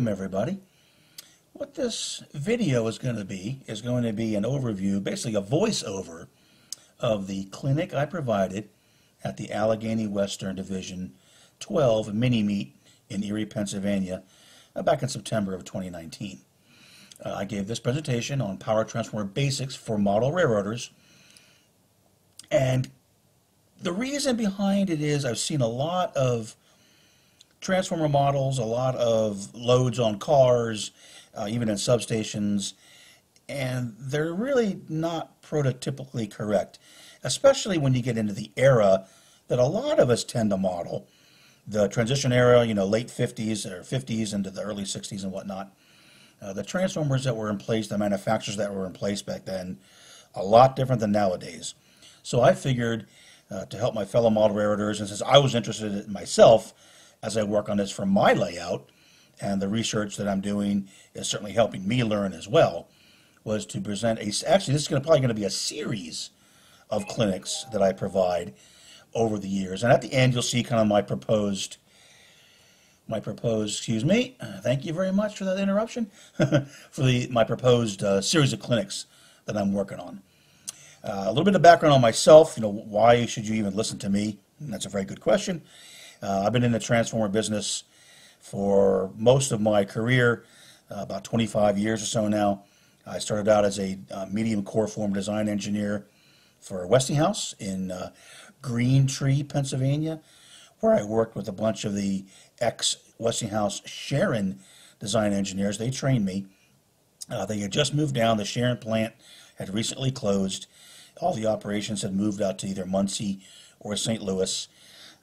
Welcome everybody. What this video is going to be is going to be an overview, basically a voiceover of the clinic I provided at the Allegheny Western Division 12 mini meet in Erie, Pennsylvania uh, back in September of 2019. Uh, I gave this presentation on power transformer basics for model railroaders and the reason behind it is I've seen a lot of transformer models, a lot of loads on cars, uh, even in substations, and they're really not prototypically correct, especially when you get into the era that a lot of us tend to model, the transition era, you know, late 50s or 50s into the early 60s and whatnot. Uh, the transformers that were in place, the manufacturers that were in place back then, a lot different than nowadays. So I figured uh, to help my fellow model railroaders, and since I was interested in it myself as I work on this for my layout, and the research that I'm doing is certainly helping me learn as well, was to present a, actually this is gonna, probably going to be a series of clinics that I provide over the years. And at the end, you'll see kind of my proposed, my proposed, excuse me, thank you very much for that interruption, for the my proposed uh, series of clinics that I'm working on. Uh, a little bit of background on myself. You know, why should you even listen to me? And that's a very good question. Uh, I've been in the transformer business for most of my career, uh, about 25 years or so now. I started out as a uh, medium core form design engineer for Westinghouse in uh, Green Tree, Pennsylvania, where I worked with a bunch of the ex Westinghouse Sharon design engineers. They trained me. Uh, they had just moved down. The Sharon plant had recently closed all the operations had moved out to either Muncie or St. Louis.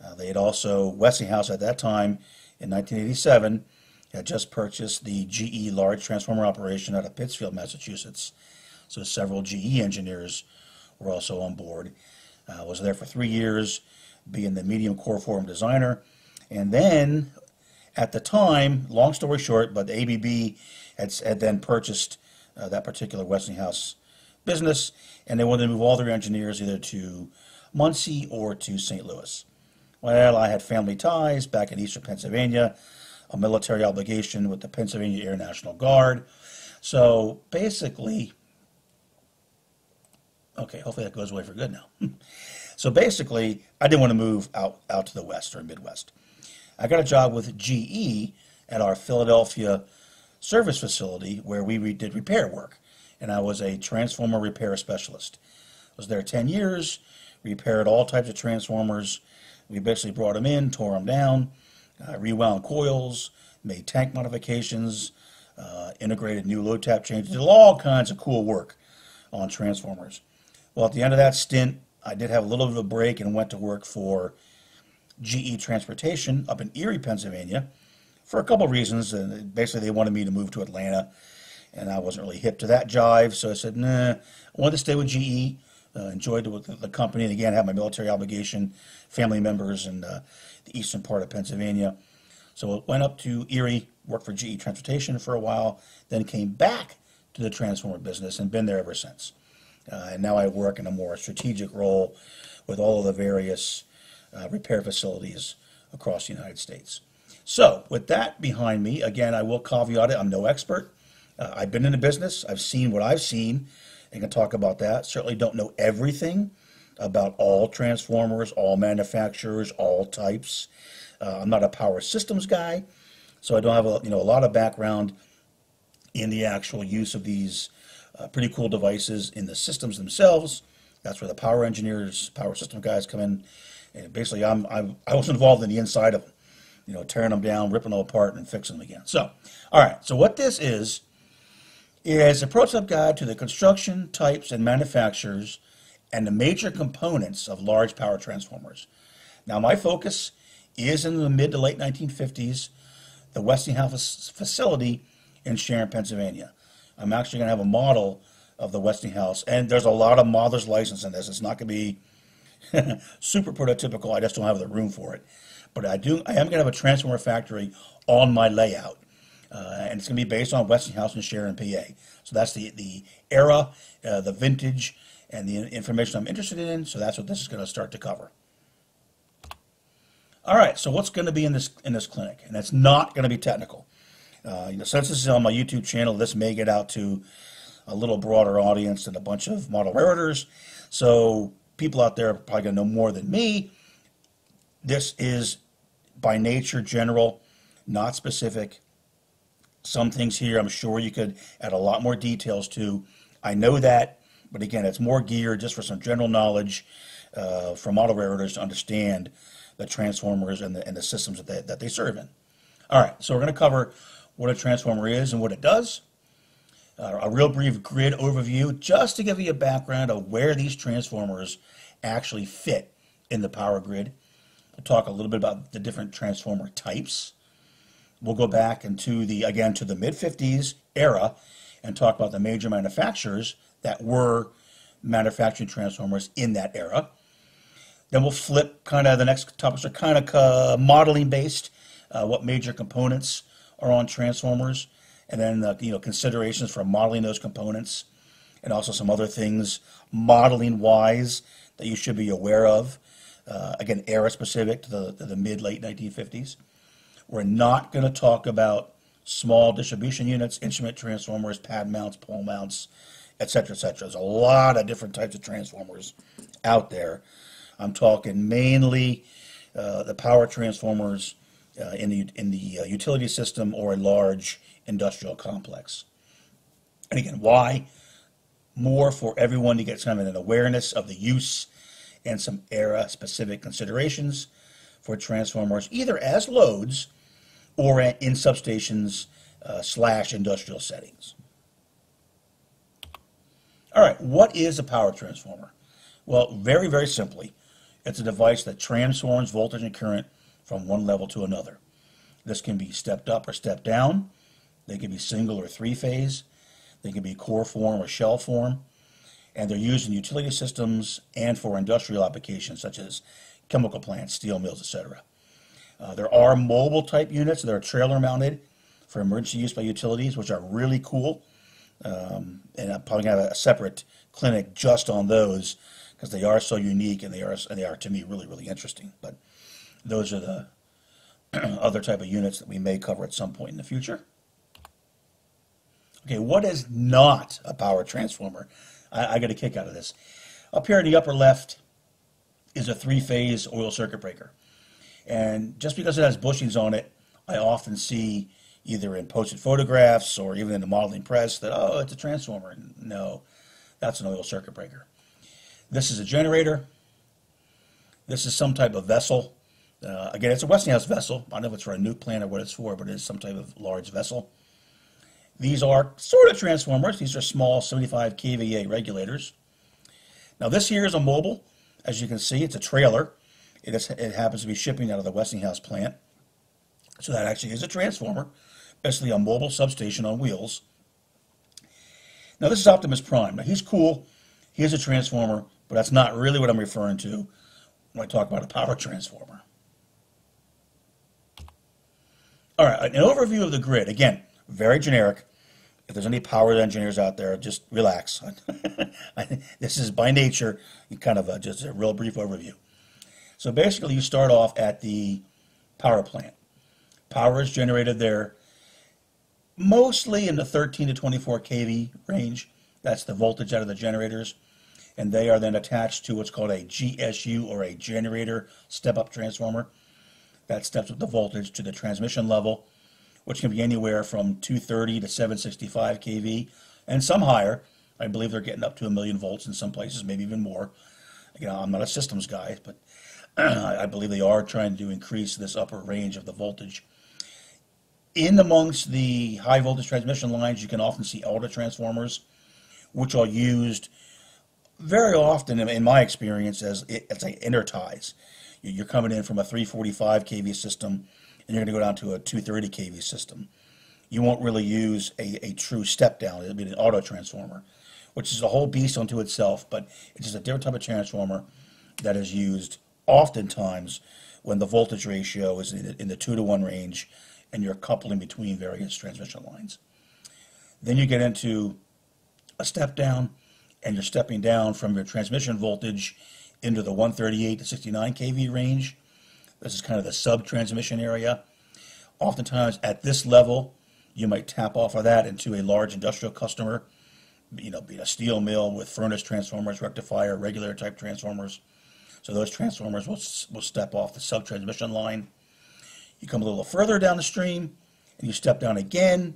Uh, they had also, Westinghouse at that time in 1987 had just purchased the GE large transformer operation out of Pittsfield, Massachusetts. So several GE engineers were also on board. Uh, was there for three years, being the medium core form designer. And then, at the time, long story short, but the ABB had, had then purchased uh, that particular Westinghouse business, and they wanted to move all their engineers either to Muncie or to St. Louis. Well, I had family ties back in eastern Pennsylvania, a military obligation with the Pennsylvania Air National Guard. So basically, okay, hopefully that goes away for good now. so basically, I didn't want to move out, out to the west or Midwest. I got a job with GE at our Philadelphia service facility where we did repair work and I was a transformer repair specialist. I was there 10 years, repaired all types of transformers. We basically brought them in, tore them down, uh, rewound coils, made tank modifications, uh, integrated new load tap changes, did all kinds of cool work on transformers. Well, at the end of that stint, I did have a little bit of a break and went to work for GE Transportation up in Erie, Pennsylvania, for a couple reasons. And basically, they wanted me to move to Atlanta and I wasn't really hip to that jive. So I said, nah, I wanted to stay with GE. Uh, enjoyed the, the, company, and again, had my military obligation, family members in uh, the eastern part of Pennsylvania. So I went up to Erie, worked for GE Transportation for a while, then came back to the transformer business and been there ever since. Uh, and now I work in a more strategic role with all of the various uh, repair facilities across the United States. So, with that behind me, again, I will caveat it, I'm no expert. Uh, I've been in the business. I've seen what I've seen and can talk about that. Certainly don't know everything about all transformers, all manufacturers, all types. Uh, I'm not a power systems guy, so I don't have a, you know, a lot of background in the actual use of these uh, pretty cool devices in the systems themselves. That's where the power engineers, power system guys come in. And basically, I'm, I'm, I was involved in the inside of them, you know, tearing them down, ripping them apart, and fixing them again. So, all right, so what this is, is a prototype guide to the construction, types, and manufacturers and the major components of large power transformers. Now, my focus is in the mid to late 1950s, the Westinghouse facility in Sharon, Pennsylvania. I'm actually going to have a model of the Westinghouse, and there's a lot of mother's license in this. It's not going to be super prototypical. I just don't have the room for it. But I do. I am going to have a transformer factory on my layout uh, and it's going to be based on Westinghouse and Sharon, PA. So that's the, the era, uh, the vintage, and the information I'm interested in. So that's what this is going to start to cover. All right, so what's going to be in this in this clinic? And it's not going to be technical. Uh, you know, since this is on my YouTube channel, this may get out to a little broader audience than a bunch of model railroaders. So people out there are probably going to know more than me. This is by nature general, not specific. Some things here I'm sure you could add a lot more details to. I know that, but again, it's more geared just for some general knowledge uh, for model railroaders to understand the transformers and the, and the systems that they, that they serve in. All right, so we're going to cover what a transformer is and what it does. Uh, a real brief grid overview just to give you a background of where these transformers actually fit in the power grid. We'll talk a little bit about the different transformer types. We'll go back into the, again, to the mid-50s era and talk about the major manufacturers that were manufacturing transformers in that era. Then we'll flip kind of the next topics are kind of modeling based, uh, what major components are on transformers, and then uh, you know considerations for modeling those components, and also some other things modeling wise that you should be aware of. Uh, again, era specific to the, to the mid late 1950s. We're not going to talk about small distribution units, instrument transformers, pad mounts, pole mounts, etc., etc. There's a lot of different types of transformers out there. I'm talking mainly uh, the power transformers uh, in the in the uh, utility system or a large industrial complex. And again, why? More for everyone to get kind of an awareness of the use and some era specific considerations for transformers, either as loads or in substations uh, slash industrial settings. All right, what is a power transformer? Well, very, very simply, it's a device that transforms voltage and current from one level to another. This can be stepped up or stepped down. They can be single or three phase. They can be core form or shell form. And they're used in utility systems and for industrial applications such as chemical plants, steel mills, etc. Uh, there are mobile type units that are trailer mounted for emergency use by utilities, which are really cool. Um, and I'm probably to have a separate clinic just on those because they are so unique and they are and they are to me really really interesting. But those are the other type of units that we may cover at some point in the future. Okay, what is not a power transformer? I, I got a kick out of this. Up here in the upper left is a three-phase oil circuit breaker. And just because it has bushings on it, I often see either in posted photographs or even in the modeling press that, oh, it's a transformer. No, that's an oil circuit breaker. This is a generator. This is some type of vessel. Uh, again, it's a Westinghouse vessel. I don't know if it's for a nuke plant or what it's for, but it is some type of large vessel. These are sort of transformers. These are small 75 kVA regulators. Now this here is a mobile. As you can see, it's a trailer. It, is, it happens to be shipping out of the Westinghouse plant. So that actually is a transformer, basically a mobile substation on wheels. Now this is Optimus Prime. Now he's cool. He is a transformer, but that's not really what I'm referring to when I talk about a power transformer. All right, an overview of the grid. Again, very generic. If there's any power engineers out there, just relax. this is by nature kind of a, just a real brief overview. So basically, you start off at the power plant. Power is generated there mostly in the 13 to 24 kV range. That's the voltage out of the generators and they are then attached to what's called a GSU or a generator step-up transformer. That steps up the voltage to the transmission level, which can be anywhere from 230 to 765 kV, and some higher. I believe they're getting up to a million volts in some places, maybe even more. Again, I'm not a systems guy, but I believe they are trying to increase this upper range of the voltage. In amongst the high voltage transmission lines, you can often see auto transformers, which are used very often, in my experience, as it's like interties. You're coming in from a 345 kV system, and you're going to go down to a 230 kV system. You won't really use a, a true step down. It'll be an auto transformer, which is a whole beast unto itself, but it's just a different type of transformer that is used oftentimes when the voltage ratio is in the, in the two to one range and you're coupling between various transmission lines. Then you get into a step down and you're stepping down from your transmission voltage into the 138 to 69 kV range. This is kind of the sub-transmission area. Oftentimes at this level, You might tap off of that into a large industrial customer, you know, be a steel mill with furnace transformers, rectifier, regulator type transformers. So those transformers will, will step off the sub-transmission line. You come a little further down the stream, and you step down again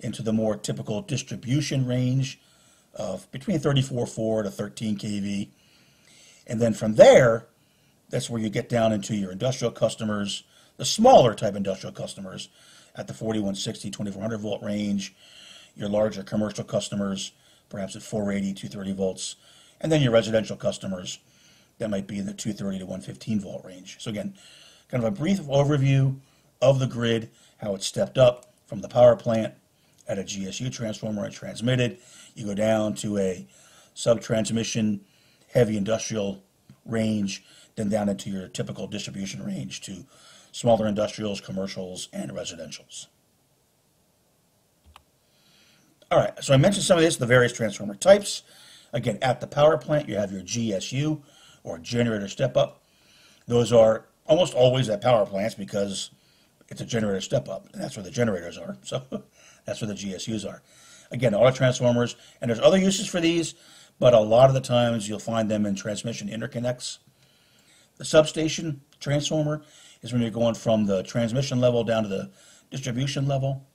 into the more typical distribution range of between 34.4 to 13 kV. And then from there, that's where you get down into your industrial customers, the smaller type industrial customers at the 4160, 2400 volt range, your larger commercial customers, perhaps at 480, 230 volts, and then your residential customers that might be in the 230 to 115 volt range. So again, kind of a brief overview of the grid, how it stepped up from the power plant at a GSU transformer and transmitted. You go down to a sub-transmission heavy industrial range, then down into your typical distribution range to smaller industrials, commercials, and residentials. All right, so I mentioned some of this, the various transformer types. Again, at the power plant, you have your GSU, or generator step up. Those are almost always at power plants because it's a generator step up, and that's where the generators are. So that's where the GSUs are. Again, auto transformers, and there's other uses for these, but a lot of the times you'll find them in transmission interconnects. The substation transformer is when you're going from the transmission level down to the distribution level.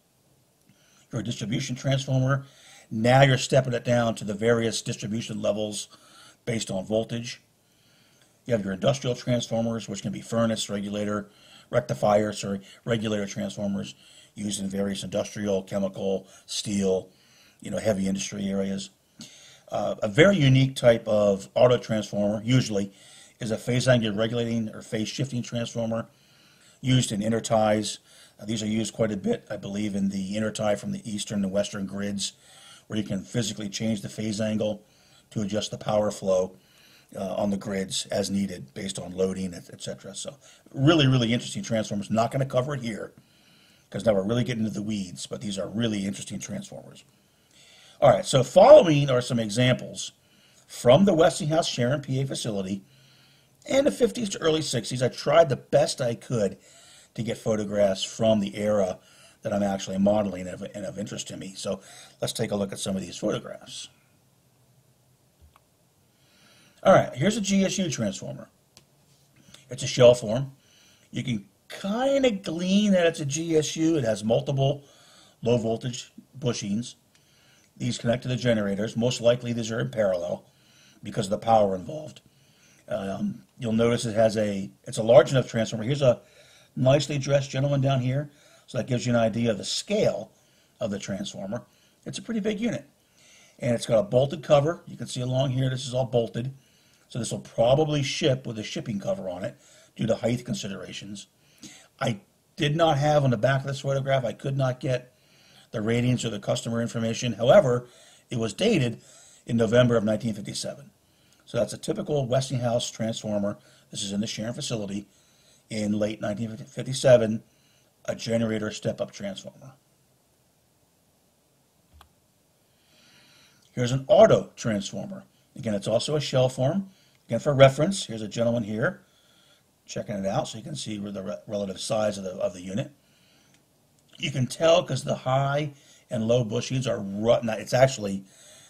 Your distribution transformer, now you're stepping it down to the various distribution levels based on voltage. You have your industrial transformers, which can be furnace, regulator, rectifier, sorry, regulator transformers used in various industrial, chemical, steel, you know, heavy industry areas. Uh, a very unique type of auto transformer, usually, is a phase angle regulating or phase shifting transformer used in interties. Uh, these are used quite a bit, I believe, in the intertie from the eastern and western grids, where you can physically change the phase angle to adjust the power flow uh, on the grids as needed based on loading, etc. So really, really interesting transformers. Not going to cover it here because now we're really getting into the weeds, but these are really interesting transformers. All right, so following are some examples from the Westinghouse Sharon, PA facility in the 50s to early 60s. I tried the best I could to get photographs from the era that I'm actually modeling and of interest to me. So let's take a look at some of these photographs. All right, here's a GSU transformer. It's a shell form. You can kind of glean that it's a GSU. It has multiple low voltage bushings. These connect to the generators. Most likely these are in parallel because of the power involved. Um, you'll notice it has a, it's a large enough transformer. Here's a nicely dressed gentleman down here. So that gives you an idea of the scale of the transformer. It's a pretty big unit. And it's got a bolted cover. You can see along here, this is all bolted. So this will probably ship with a shipping cover on it due to height considerations. I did not have on the back of this photograph, I could not get the ratings or the customer information. However, it was dated in November of 1957. So that's a typical Westinghouse transformer. This is in the Sharon facility in late 1957, a generator step-up transformer. Here's an auto transformer. Again, it's also a shell form. Again, for reference, here's a gentleman here checking it out so you can see the re relative size of the, of the unit. You can tell because the high and low bushings are, not, it's actually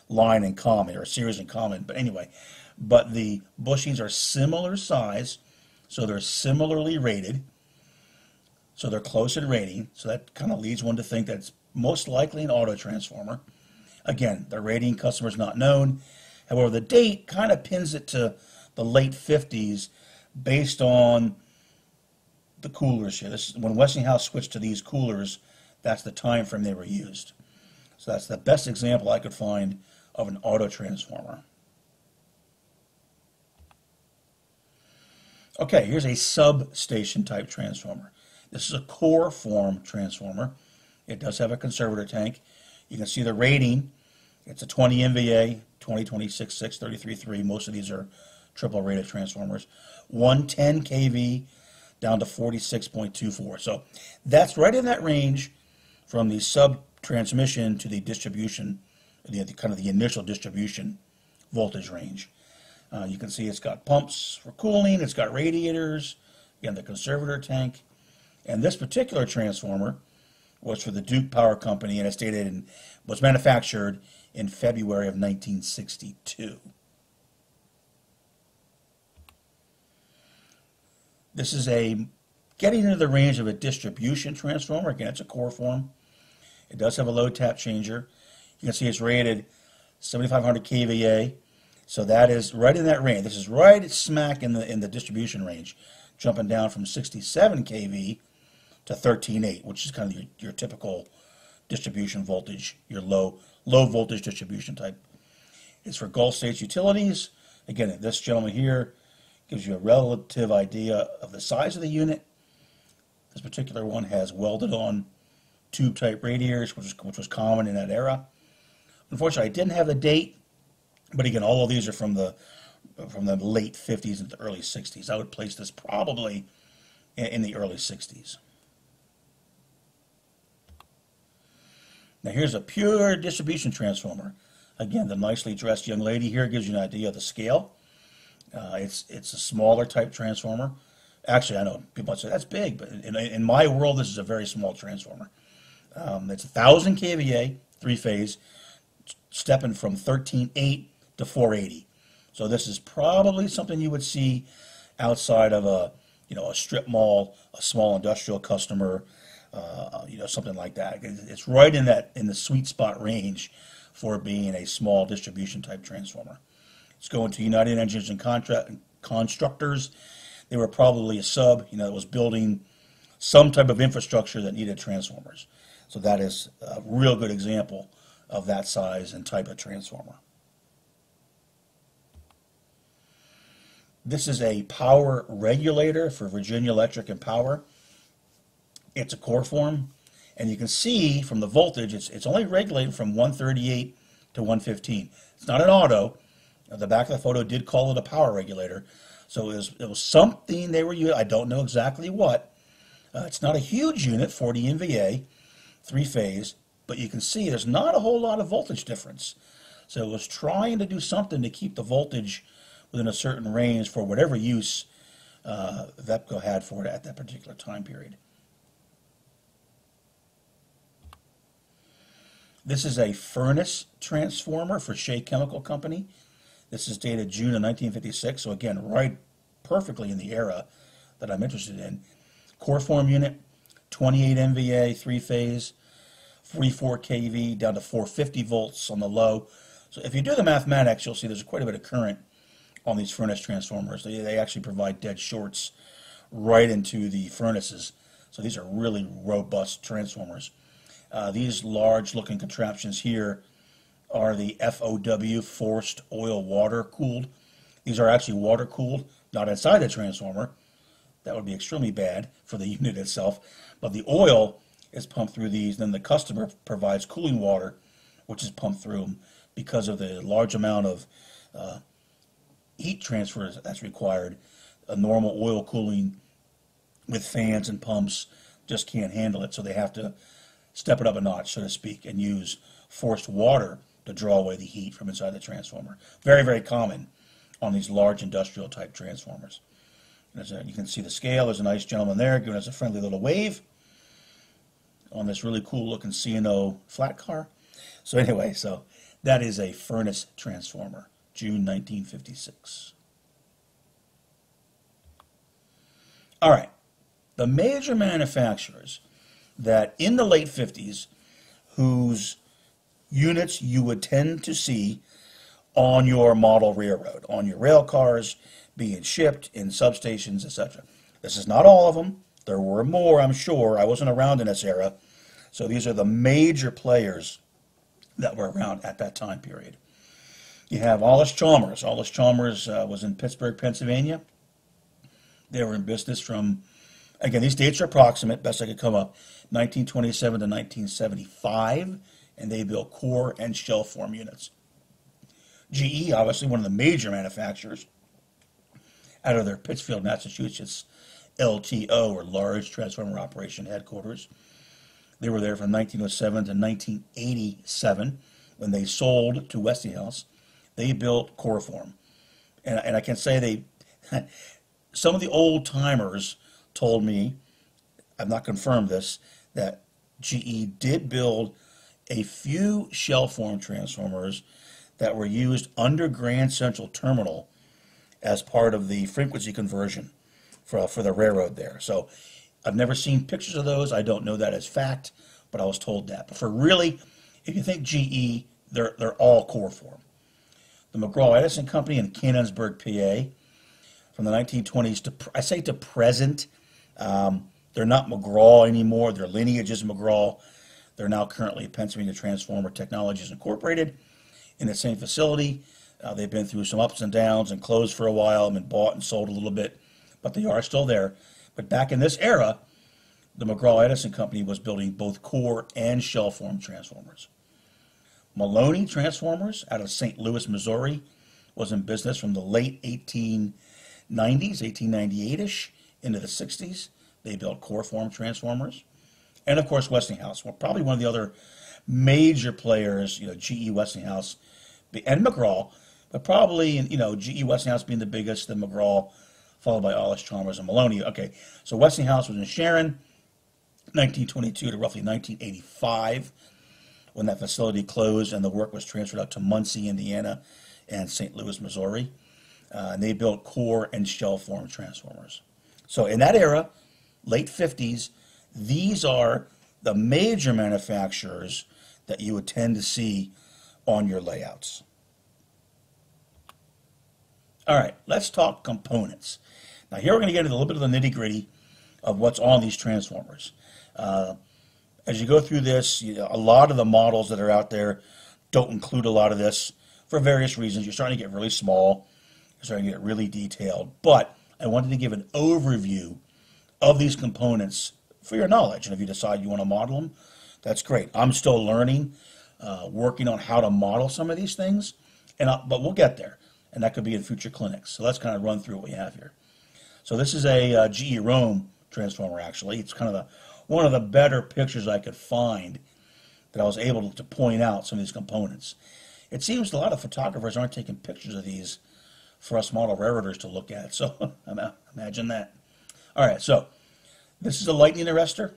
line and common or series and common, but anyway, but the bushings are similar size, so they're similarly rated, so they're close in rating, so that kind of leads one to think that it's most likely an auto transformer. Again, the rating customer's not known, However, the date kind of pins it to the late 50s based on the coolers here. This is when Westinghouse switched to these coolers, that's the time frame they were used. So that's the best example I could find of an auto transformer. Okay, here's a substation type transformer. This is a core form transformer. It does have a conservator tank. You can see the rating. It's a 20 MVA, 20, 26, 6, 33, 3. Most of these are triple rated transformers. 110 kV down to 46.24. So that's right in that range from the sub transmission to the distribution, the, the kind of the initial distribution voltage range. Uh, you can see it's got pumps for cooling, it's got radiators, again, the conservator tank. And this particular transformer was for the Duke Power Company and it's dated and was manufactured in February of 1962. This is a getting into the range of a distribution transformer. Again, it's a core form. It does have a load tap changer. You can see it's rated 7500 kVA. So that is right in that range. This is right smack in the in the distribution range, jumping down from 67 kV to 13.8, which is kind of your, your typical distribution voltage, your low low voltage distribution type. It's for Gulf States utilities. Again, this gentleman here gives you a relative idea of the size of the unit. This particular one has welded on tube type radiators, which was, which was common in that era. Unfortunately, I didn't have the date, but again, all of these are from the from the late 50s and the early 60s. I would place this probably in, in the early 60s. Now here's a pure distribution transformer. Again, the nicely dressed young lady here gives you an idea of the scale. Uh, it's it's a smaller type transformer. Actually, I know people say that's big, but in, in my world, this is a very small transformer. Um, it's 1,000 kVA, three phase, stepping from 13.8 to 480. So this is probably something you would see outside of a you know a strip mall, a small industrial customer, uh, you know something like that. It's right in that in the sweet spot range for being a small distribution type transformer. It's going to United Engineers and Contract Constructors. They were probably a sub, you know, that was building some type of infrastructure that needed transformers. So that is a real good example of that size and type of transformer. This is a power regulator for Virginia Electric and Power. It's a core form, and you can see from the voltage, it's, it's only regulated from 138 to 115. It's not an auto, the back of the photo did call it a power regulator. So it was, it was something they were using. I don't know exactly what. Uh, it's not a huge unit, 40 MVA, three phase, but you can see there's not a whole lot of voltage difference. So it was trying to do something to keep the voltage within a certain range for whatever use uh, VEPCO had for it at that particular time period. This is a furnace transformer for Shea Chemical Company. This is dated June of 1956, so again, right perfectly in the era that I'm interested in. Core form unit, 28 MVA, three phase, 44 kV down to 450 volts on the low. So if you do the mathematics, you'll see there's quite a bit of current on these furnace transformers. They, they actually provide dead shorts right into the furnaces. So these are really robust transformers. Uh, these large looking contraptions here are the FOW, forced oil water cooled. These are actually water cooled, not inside the transformer. That would be extremely bad for the unit itself. But the oil is pumped through these, and then the customer provides cooling water, which is pumped through them because of the large amount of uh, heat transfer that's required. A normal oil cooling with fans and pumps just can't handle it, so they have to step it up a notch, so to speak, and use forced water to draw away the heat from inside the transformer. Very, very common on these large industrial type transformers. A, uh, you can see the scale. There's a nice gentleman there giving us a friendly little wave on this really cool looking C&O flat car. So anyway, so that is a furnace transformer, June 1956. All right, the major manufacturers that in the late 50s whose units you would tend to see on your model railroad, on your rail cars being shipped in substations, etc. This is not all of them. There were more, I'm sure. I wasn't around in this era. So these are the major players that were around at that time period. You have Allis-Chalmers. Allis Chalmers uh, was in Pittsburgh, Pennsylvania. They were in business from, again, these dates are approximate, best I could come up, 1927 to 1975 and they built core and shell form units. GE, obviously one of the major manufacturers, out of their Pittsfield, Massachusetts LTO, or Large Transformer Operation Headquarters. They were there from 1907 to 1987 when they sold to Westinghouse. They built core form. And, and I can say they, some of the old timers told me, I've not confirmed this, that GE did build a few shell form transformers that were used under Grand Central Terminal as part of the frequency conversion for, for the railroad there. So I've never seen pictures of those. I don't know that as fact, but I was told that. But for really, if you think GE, they're, they're all core form. The McGraw Edison Company in Canonsburg, PA, from the 1920s to, I say to present, um, they're not McGraw anymore. Their lineage is McGraw. They're now currently Pennsylvania Transformer Technologies Incorporated in the same facility. Uh, they've been through some ups and downs and closed for a while and been bought and sold a little bit, but they are still there. But back in this era, the McGraw Edison Company was building both core and shell form transformers. Maloney Transformers out of St. Louis, Missouri, was in business from the late 1890s, 1898-ish, into the 60s. They built core form transformers. And of course, Westinghouse, well, probably one of the other major players, you know, GE Westinghouse and McGraw, but probably, you know, GE Westinghouse being the biggest, then McGraw, followed by Allis-Chalmers and Maloney. Okay, so Westinghouse was in Sharon, 1922 to roughly 1985, when that facility closed and the work was transferred out to Muncie, Indiana, and St. Louis, Missouri. Uh, and they built core and shell form transformers. So in that era, late 50s, these are the major manufacturers that you would tend to see on your layouts. All right, let's talk components. Now here we're going to get into a little bit of the nitty gritty of what's on these transformers. Uh, as you go through this, you know, a lot of the models that are out there don't include a lot of this for various reasons. You're starting to get really small, you're starting to get really detailed. But I wanted to give an overview of these components for your knowledge. And if you decide you want to model them, that's great. I'm still learning, uh, working on how to model some of these things, and I, but we'll get there, and that could be in future clinics. So let's kind of run through what we have here. So this is a uh, GE Rome transformer. Actually, it's kind of the one of the better pictures I could find that I was able to point out some of these components. It seems a lot of photographers aren't taking pictures of these for us model railroaders to look at. So imagine that. All right, so this is a lightning arrestor.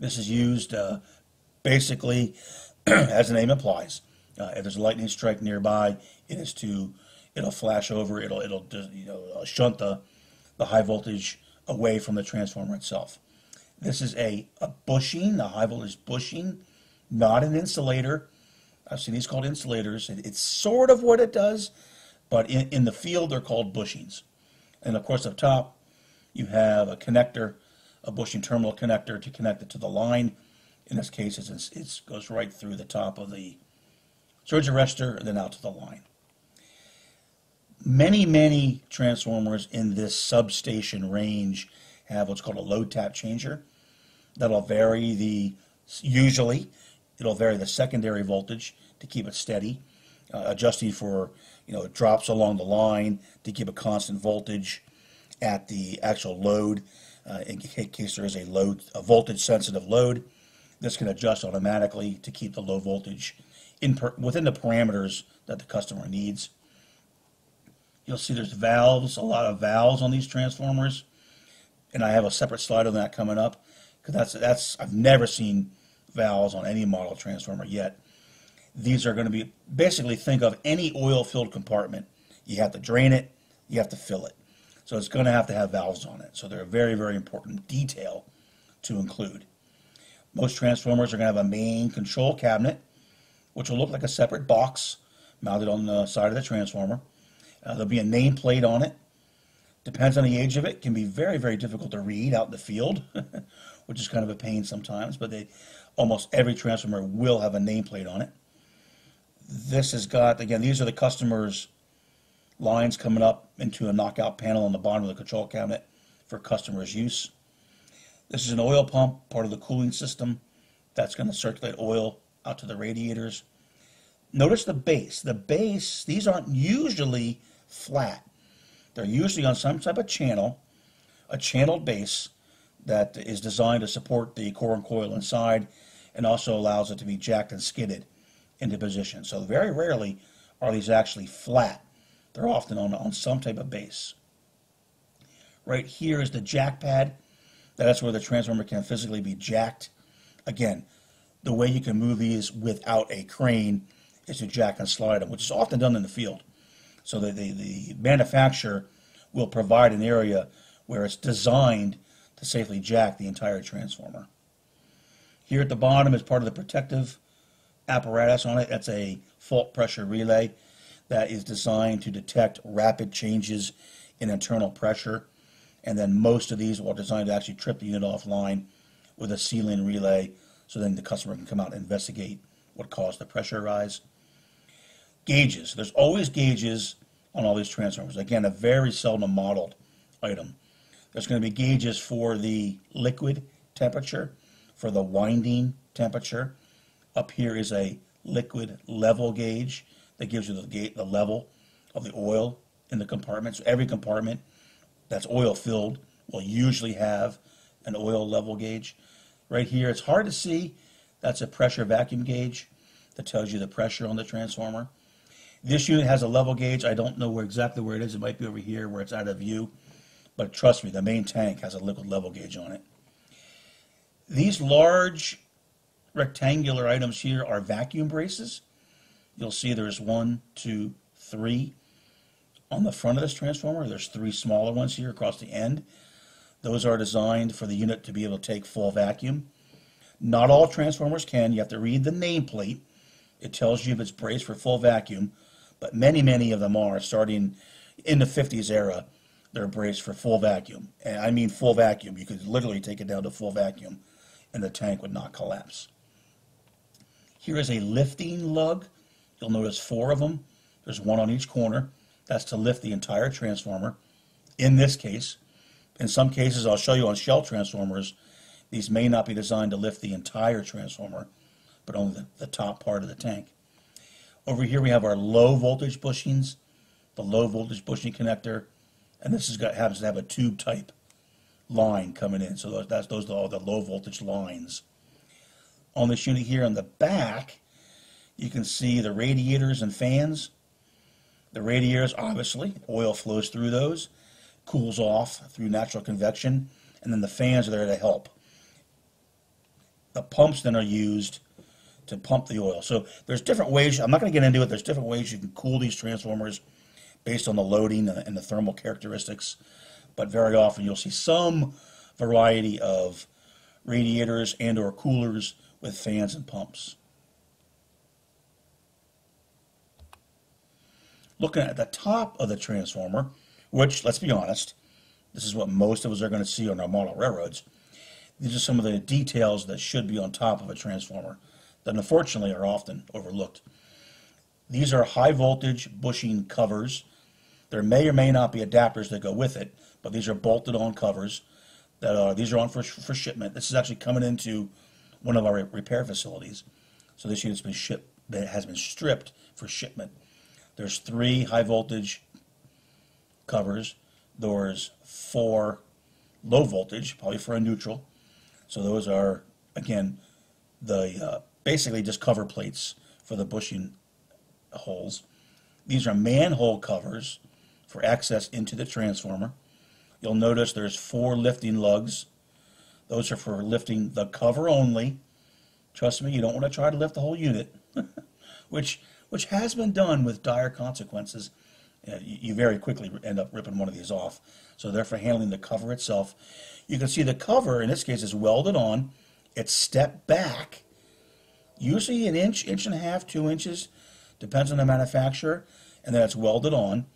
This is used uh, basically, as the name implies, uh, if there's a lightning strike nearby, it is to it'll flash over. It'll it'll you know uh, shunt the the high voltage away from the transformer itself. This is a, a bushing, a high voltage bushing, not an insulator. I've seen these called insulators. It's sort of what it does, but in, in the field they're called bushings. And of course up top you have a connector, a bushing terminal connector to connect it to the line. In this case, it goes right through the top of the surge arrestor and then out to the line. Many, many transformers in this substation range have what's called a load tap changer. That'll vary the, usually, it'll vary the secondary voltage to keep it steady, uh, adjusting for, you know, drops along the line to keep a constant voltage at the actual load uh, in case there is a load, a voltage sensitive load. This can adjust automatically to keep the low voltage in within the parameters that the customer needs. You'll see there's valves, a lot of valves on these transformers, and I have a separate slide on that coming up because that's that's I've never seen valves on any model transformer yet. These are going to be basically think of any oil filled compartment. You have to drain it, you have to fill it. So it's going to have to have valves on it. So they're a very, very important detail to include. Most transformers are going to have a main control cabinet, which will look like a separate box mounted on the side of the transformer. Uh, there'll be a nameplate on it. Depends on the age of it. Can be very, very difficult to read out in the field, which is kind of a pain sometimes. But they, almost every transformer will have a nameplate on it. This has got again. These are the customers' lines coming up into a knockout panel on the bottom of the control cabinet for customers' use. This is an oil pump, part of the cooling system that's going to circulate oil out to the radiators. Notice the base. The base, these aren't usually flat. They're usually on some type of channel, a channeled base that is designed to support the core and coil inside and also allows it to be jacked and skidded into position. So very rarely are these actually flat. They're often on, on some type of base. Right here is the jack pad. That's where the transformer can physically be jacked Again, the way you can move these without a crane is to jack and slide them, which is often done in the field. So the, the, the manufacturer will provide an area where it's designed to safely jack the entire transformer. Here at the bottom is part of the protective apparatus on it. That's a fault pressure relay that is designed to detect rapid changes in internal pressure. And then most of these are designed to actually trip the unit offline with a sealing relay so then the customer can come out and investigate what caused the pressure rise. Gauges. There's always gauges on all these transformers. Again, a very seldom modeled item. There's going to be gauges for the liquid temperature, for the winding temperature. Up here is a liquid level gauge that gives you the, gate, the level of the oil in the compartment. So every compartment that's oil filled will usually have an oil level gauge. Right here, it's hard to see. That's a pressure vacuum gauge that tells you the pressure on the transformer. This unit has a level gauge. I don't know where exactly where it is. It might be over here where it's out of view. But trust me, the main tank has a liquid level gauge on it. These large rectangular items here are vacuum braces. You'll see there's one, two, three on the front of this transformer. There's three smaller ones here across the end. Those are designed for the unit to be able to take full vacuum. Not all transformers can. You have to read the nameplate. It tells you if it's braced for full vacuum, but many, many of them are, starting in the 50s era, they're braced for full vacuum. And I mean full vacuum. You could literally take it down to full vacuum and the tank would not collapse. Here is a lifting lug. You'll notice four of them. There's one on each corner. That's to lift the entire transformer. In this case, in some cases, I'll show you on shell transformers, these may not be designed to lift the entire transformer, but only the, the top part of the tank. Over here we have our low voltage bushings, the low voltage bushing connector, and this has got happens to have a tube type line coming in. So that's those are all the low voltage lines. On this unit here on the back, you can see the radiators and fans. The radiators, obviously, oil flows through those, cools off through natural convection, and then the fans are there to help. The pumps then are used to pump the oil. So there's different ways, I'm not going to get into it, there's different ways you can cool these transformers based on the loading and the thermal characteristics, but very often you'll see some variety of radiators and or coolers with fans and pumps. Looking at the top of the transformer, which, let's be honest, this is what most of us are going to see on our model railroads. These are some of the details that should be on top of a transformer that unfortunately are often overlooked. These are high voltage bushing covers. There may or may not be adapters that go with it, but these are bolted on covers that are, these are on for, for shipment. This is actually coming into one of our repair facilities. So this unit's been shipped, has been stripped for shipment. There's three high voltage covers. There's four low voltage, probably for a neutral. So those are, again, the uh, basically just cover plates for the bushing holes. These are manhole covers for access into the transformer. You'll notice there's four lifting lugs those are for lifting the cover only. Trust me, you don't want to try to lift the whole unit, which which has been done with dire consequences. Uh, you, you, very quickly end up ripping one of these off. So therefore, handling the cover itself, you can see the cover in this case is welded on. It's stepped back, usually an inch, inch and a half, two inches, depends on the manufacturer, and then it's welded on.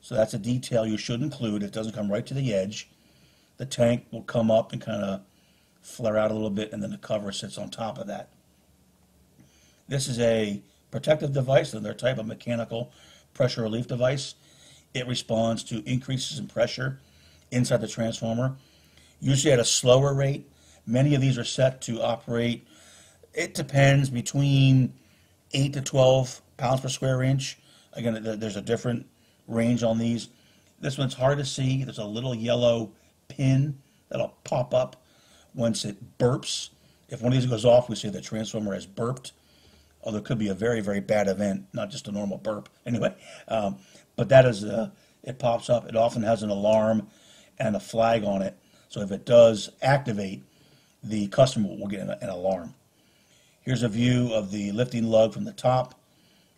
So that's a detail you should include. It doesn't come right to the edge. The tank will come up and kind of flare out a little bit, and then the cover sits on top of that. This is a protective device, another type of mechanical pressure relief device. It responds to increases in pressure inside the transformer, usually at a slower rate. Many of these are set to operate, it depends, between 8 to 12 pounds per square inch. Again, there's a different range on these. This one's hard to see. There's a little yellow pin that'll pop up once it burps. If one of these goes off, we say the transformer has burped. Although it could be a very, very bad event, not just a normal burp. Anyway, um, but that is, uh, it pops up. It often has an alarm and a flag on it. So if it does activate, the customer will get an, an alarm. Here's a view of the lifting lug from the top.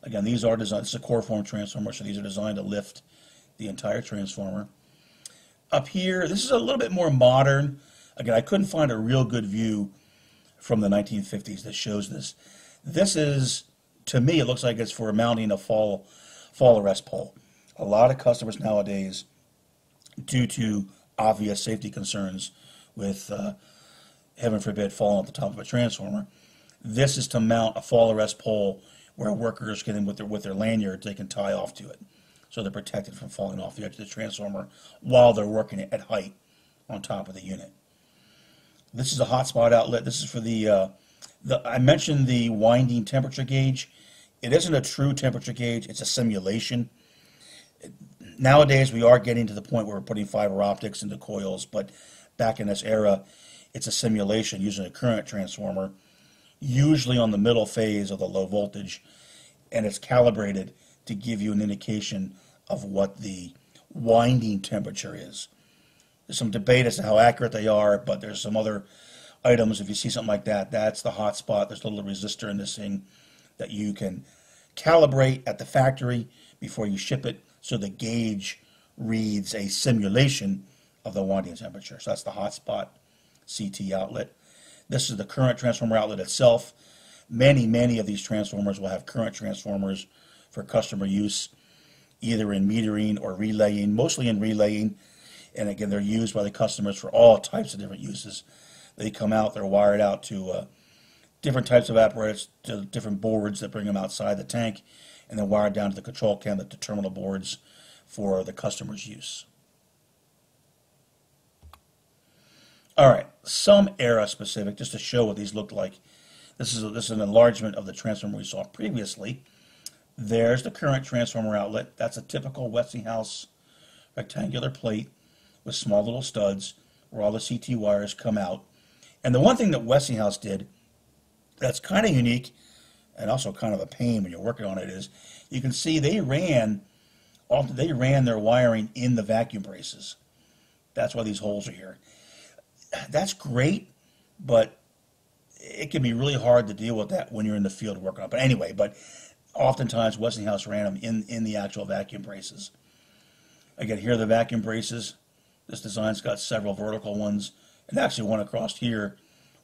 Again, these are designed, it's a core form transformer, so these are designed to lift the entire transformer. Up here, this is a little bit more modern. Again, I couldn't find a real good view from the 1950s that shows this. This is, to me, it looks like it's for mounting a fall, fall arrest pole. A lot of customers nowadays, due to obvious safety concerns with, uh, heaven forbid, falling off the top of a transformer, this is to mount a fall arrest pole where workers can, with their, with their lanyards, they can tie off to it. So they're protected from falling off the edge of the transformer while they're working at height on top of the unit. This is a hotspot outlet. This is for the, uh, the, I mentioned the winding temperature gauge. It isn't a true temperature gauge, it's a simulation. Nowadays, we are getting to the point where we're putting fiber optics into coils, but back in this era, it's a simulation using a current transformer, usually on the middle phase of the low voltage, and it's calibrated to give you an indication of what the winding temperature is. There's some debate as to how accurate they are, but there's some other items. If you see something like that, that's the hot spot. There's a little resistor in this thing that you can calibrate at the factory before you ship it so the gauge reads a simulation of the winding temperature. So that's the hot spot CT outlet. This is the current transformer outlet itself. Many, many of these transformers will have current transformers for customer use, either in metering or relaying, mostly in relaying. And again, they're used by the customers for all types of different uses. They come out, they're wired out to uh, different types of apparatus, to different boards that bring them outside the tank, and then wired down to the control cabinet to terminal boards for the customer's use. All right, some era specific, just to show what these looked like. This is, a, this is an enlargement of the transformer we saw previously. There's the current transformer outlet. That's a typical Westinghouse rectangular plate with small little studs where all the CT wires come out. And the one thing that Westinghouse did that's kind of unique and also kind of a pain when you're working on it is you can see they ran often they ran their wiring in the vacuum braces. That's why these holes are here. That's great, but it can be really hard to deal with that when you're in the field working on it. But anyway, but oftentimes Westinghouse ran them in, in the actual vacuum braces. Again, here are the vacuum braces. This design's got several vertical ones, and actually one across here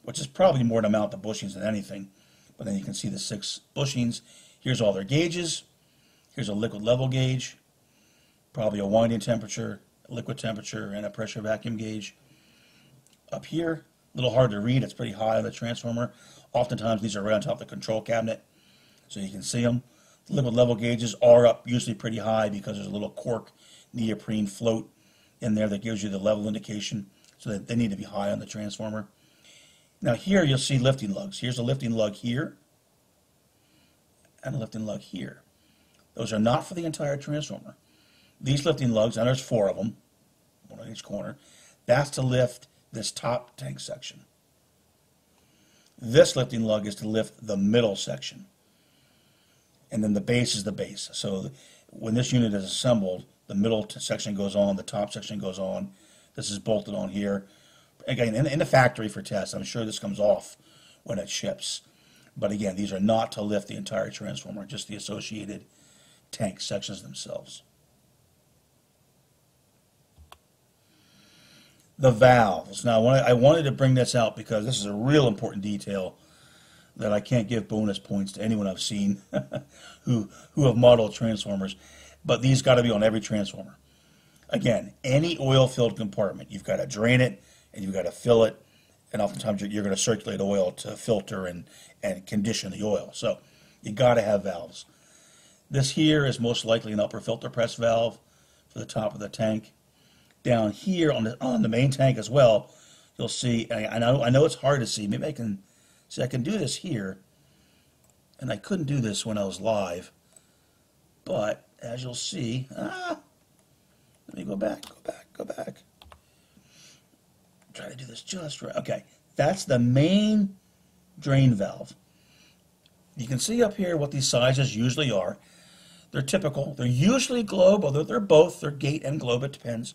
which is probably more to mount the bushings than anything. But then you can see the six bushings. Here's all their gauges. Here's a liquid level gauge, probably a winding temperature, liquid temperature, and a pressure vacuum gauge. Up here, a little hard to read. It's pretty high on the transformer. Oftentimes these are right on top of the control cabinet, so you can see them. The liquid level gauges are up usually pretty high because there's a little cork neoprene float in there that gives you the level indication, so they need to be high on the transformer. Now here you'll see lifting lugs. Here's a lifting lug here and a lifting lug here. Those are not for the entire transformer. These lifting lugs, and there's four of them, one on each corner, that's to lift this top tank section. This lifting lug is to lift the middle section. And then the base is the base. So when this unit is assembled, the middle section goes on, the top section goes on. This is bolted on here again, in, in the factory for test, I'm sure this comes off when it ships. But again, these are not to lift the entire transformer, just the associated tank sections themselves. The valves. Now, I wanted to bring this out because this is a real important detail that I can't give bonus points to anyone I've seen who, who have modeled transformers, but these got to be on every transformer. Again, any oil-filled compartment, you've got to drain it, and you've got to fill it, and oftentimes you're, you're going to circulate oil to filter and, and condition the oil. So you got to have valves. This here is most likely an upper filter press valve for the top of the tank. Down here on the, on the main tank as well, you'll see, I, I, know, I know it's hard to see, maybe I can, see I can do this here, and I couldn't do this when I was live, but as you'll see, ah, let me go back, go back, go back try to do this just right. Okay, that's the main drain valve. You can see up here what these sizes usually are. They're typical. They're usually globe, although they're both. They're gate and globe. It depends.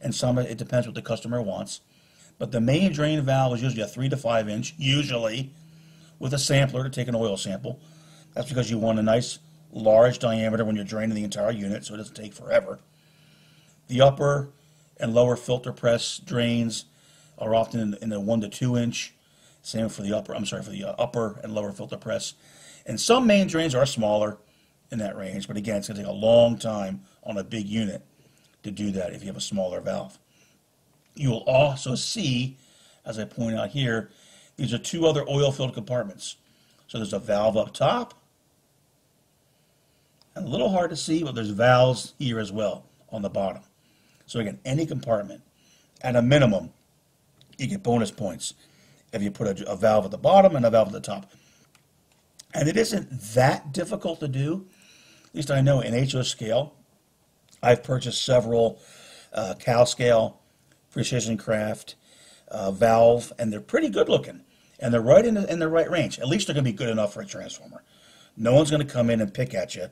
And some, it depends what the customer wants. But the main drain valve is usually a 3 to 5 inch, usually with a sampler to take an oil sample. That's because you want a nice large diameter when you're draining the entire unit so it doesn't take forever. The upper and lower filter press drains are often in, in the 1 to 2 inch. Same for the upper, I'm sorry, for the uh, upper and lower filter press. And some main drains are smaller in that range, but again, it's going to take a long time on a big unit to do that if you have a smaller valve. You will also see, as I point out here, these are two other oil-filled compartments. So there's a valve up top, and a little hard to see, but there's valves here as well on the bottom. So again, any compartment, at a minimum, you get bonus points if you put a, a valve at the bottom and a valve at the top. And it isn't that difficult to do. At least I know in HO scale, I've purchased several uh, Cal scale, Precision Craft, uh, valve, and they're pretty good looking. And they're right in the, in the right range. At least they're going to be good enough for a transformer. No one's going to come in and pick at you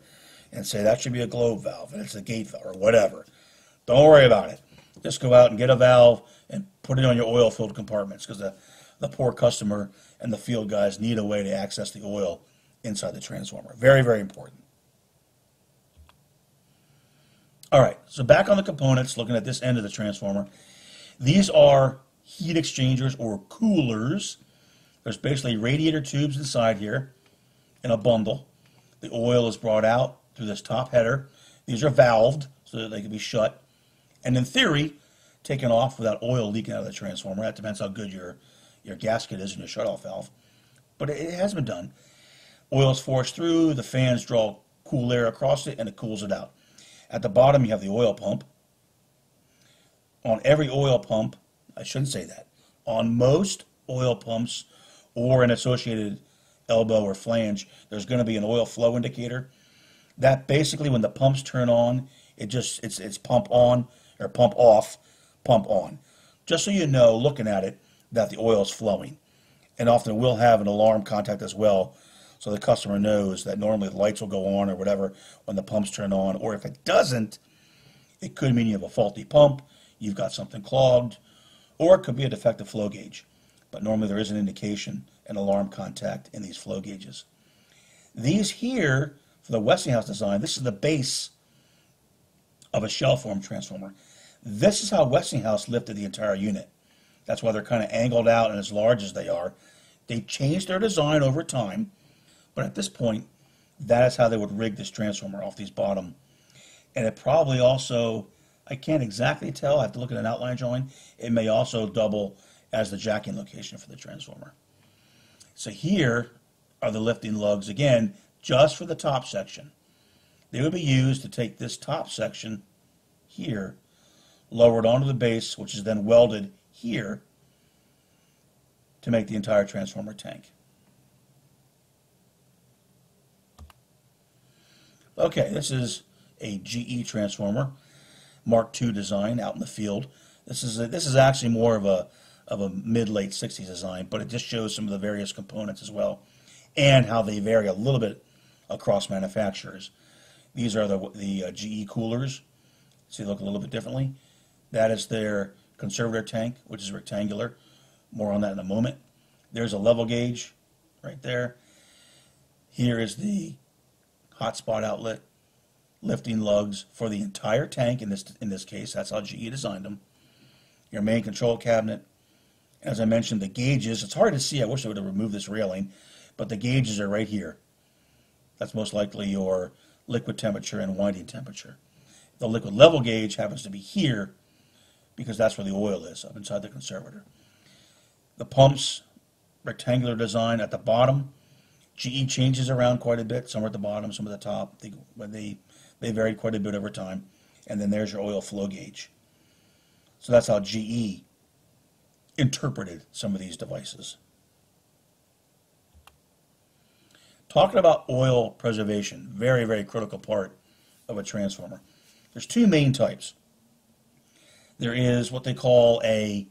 and say that should be a globe valve and it's a gate valve or whatever. Don't worry about it. Just go out and get a valve and put it on your oil filled compartments because the, the poor customer and the field guys need a way to access the oil inside the transformer. Very, very important. All right, so back on the components, looking at this end of the transformer. These are heat exchangers or coolers. There's basically radiator tubes inside here in a bundle. The oil is brought out through this top header. These are valved so that they can be shut. And in theory, taken off without oil leaking out of the transformer. That depends how good your, your gasket is and your shutoff valve. But it, it has been done. Oil is forced through, the fans draw cool air across it, and it cools it out. At the bottom, you have the oil pump. On every oil pump, I shouldn't say that, on most oil pumps or an associated elbow or flange, there's going to be an oil flow indicator. That basically, when the pumps turn on, it just it's it's pump on or pump off, pump on. Just so you know, looking at it, that the oil is flowing. And often we'll have an alarm contact as well so the customer knows that normally the lights will go on or whatever when the pumps turn on. Or if it doesn't, it could mean you have a faulty pump, you've got something clogged, or it could be a defective flow gauge. But normally there is an indication, an alarm contact in these flow gauges. These here, for the Westinghouse design, this is the base of a shell form transformer. This is how Westinghouse lifted the entire unit. That's why they're kind of angled out and as large as they are. They changed their design over time but at this point, that is how they would rig this transformer off these bottom. And it probably also, I can't exactly tell, I have to look at an outline drawing. It may also double as the jacking location for the transformer. So here are the lifting lugs, again, just for the top section. They would be used to take this top section here, lower it onto the base, which is then welded here to make the entire transformer tank. Okay, this is a GE transformer, Mark II design out in the field. This is a, this is actually more of a of a mid late 60s design, but it just shows some of the various components as well, and how they vary a little bit across manufacturers. These are the the uh, GE coolers. See, they look a little bit differently. That is their conservator tank, which is rectangular. More on that in a moment. There's a level gauge right there. Here is the hotspot outlet, lifting lugs for the entire tank in this in this case. That's how GE designed them. Your main control cabinet. As I mentioned, the gauges. It's hard to see. I wish I would have removed this railing, but the gauges are right here. That's most likely your liquid temperature and winding temperature. The liquid level gauge happens to be here because that's where the oil is, up inside the conservator. The pumps, rectangular design at the bottom, GE changes around quite a bit. Some are at the bottom, some at the top. They, they, they varied quite a bit over time. And then there's your oil flow gauge. So that's how GE interpreted some of these devices. Talking about oil preservation, very, very critical part of a transformer. There's two main types. There is what they call a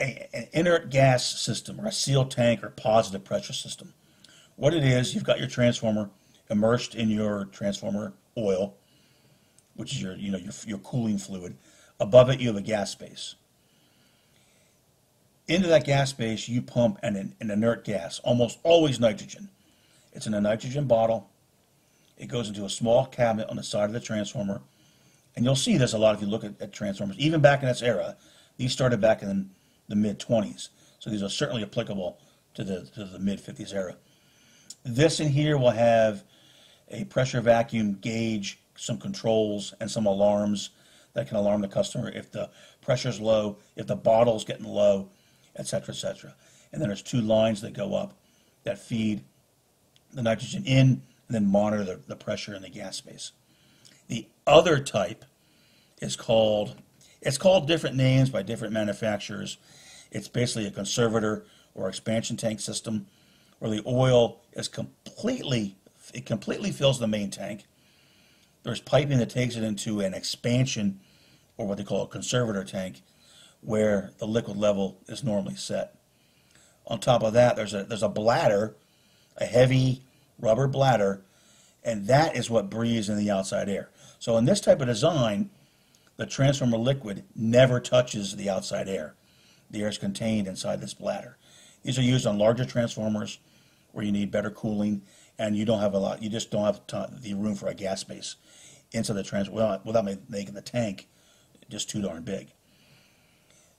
a, an inert gas system or a sealed tank or positive pressure system. What it is, you've got your transformer immersed in your transformer oil, which is your, you know, your, your cooling fluid. Above it, you have a gas base. Into that gas base, you pump an, an inert gas, almost always nitrogen. It's in a nitrogen bottle. It goes into a small cabinet on the side of the transformer. And you'll see this a lot if you look at, at transformers. Even back in this era, these started back in the mid 20s. So these are certainly applicable to the, to the mid 50s era. This in here will have a pressure vacuum gauge, some controls, and some alarms that can alarm the customer if the pressure is low, if the bottle's getting low, etc., etc. And then there's two lines that go up that feed the nitrogen in and then monitor the, the pressure in the gas space. The other type is called, it's called different names by different manufacturers. It's basically a conservator or expansion tank system where the oil is completely, it completely fills the main tank. There's piping that takes it into an expansion or what they call a conservator tank where the liquid level is normally set. On top of that, there's a, there's a bladder, a heavy rubber bladder, and that is what breathes in the outside air. So in this type of design, the transformer liquid never touches the outside air. The air is contained inside this bladder. These are used on larger transformers where you need better cooling and you don't have a lot, you just don't have the room for a gas space into the transformer without making the tank just too darn big.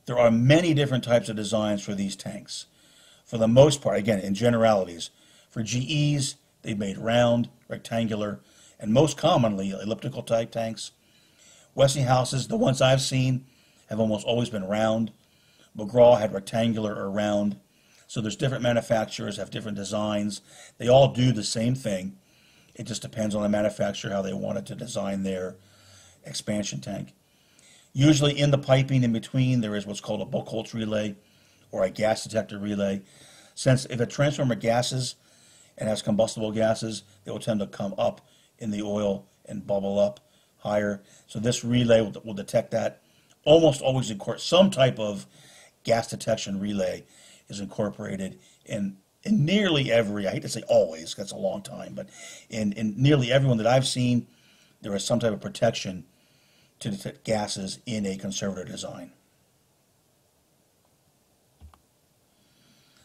There are many different types of designs for these tanks. For the most part, again, in generalities, for GEs, they've made round, rectangular, and most commonly elliptical type tanks. Westinghouses, the ones I've seen, have almost always been round. McGraw had rectangular or round. So there's different manufacturers have different designs. They all do the same thing. It just depends on the manufacturer how they wanted to design their expansion tank. Usually in the piping in between, there is what's called a Buchholz relay or a gas detector relay. Since if a transformer gases and has combustible gases, they will tend to come up in the oil and bubble up higher. So this relay will, will detect that. Almost always, in course, some type of gas detection relay is incorporated in in nearly every, I hate to say always, that's a long time, but in, in nearly everyone that I've seen, there is some type of protection to detect gases in a conservator design.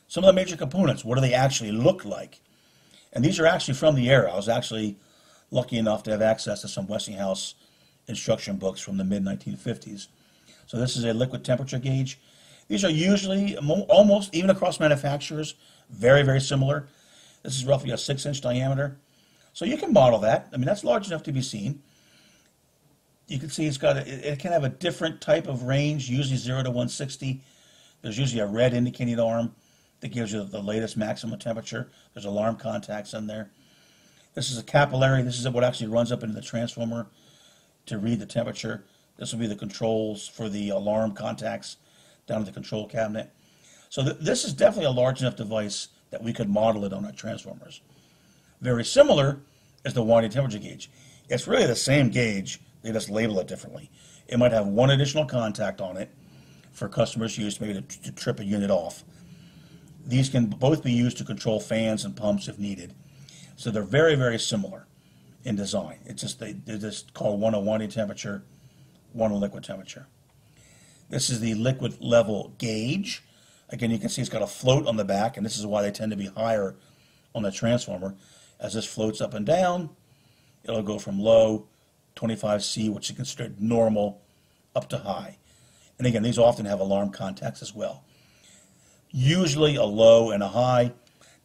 Some of the major components, what do they actually look like? And these are actually from the era. I was actually lucky enough to have access to some Westinghouse instruction books from the mid-1950s. So this is a liquid temperature gauge. These are usually almost, even across manufacturers, very, very similar. This is roughly a 6-inch diameter. So you can model that. I mean, that's large enough to be seen you can see it's got a, it can have a different type of range, usually 0 to 160. There's usually a red indicating arm that gives you the latest maximum temperature. There's alarm contacts in there. This is a capillary. This is what actually runs up into the transformer to read the temperature. This will be the controls for the alarm contacts down at the control cabinet. So th this is definitely a large enough device that we could model it on our transformers. Very similar is the winding temperature gauge. It's really the same gauge, they just label it differently. It might have one additional contact on it for customers' use, maybe to, to trip a unit off. These can both be used to control fans and pumps if needed. So they're very, very similar in design. It's just they, they're just called one oh a winding temperature, one a liquid temperature. This is the liquid level gauge. Again, you can see it's got a float on the back, and this is why they tend to be higher on the transformer. As this floats up and down, it'll go from low 25C, which is considered normal, up to high. And again, these often have alarm contacts as well. Usually a low and a high,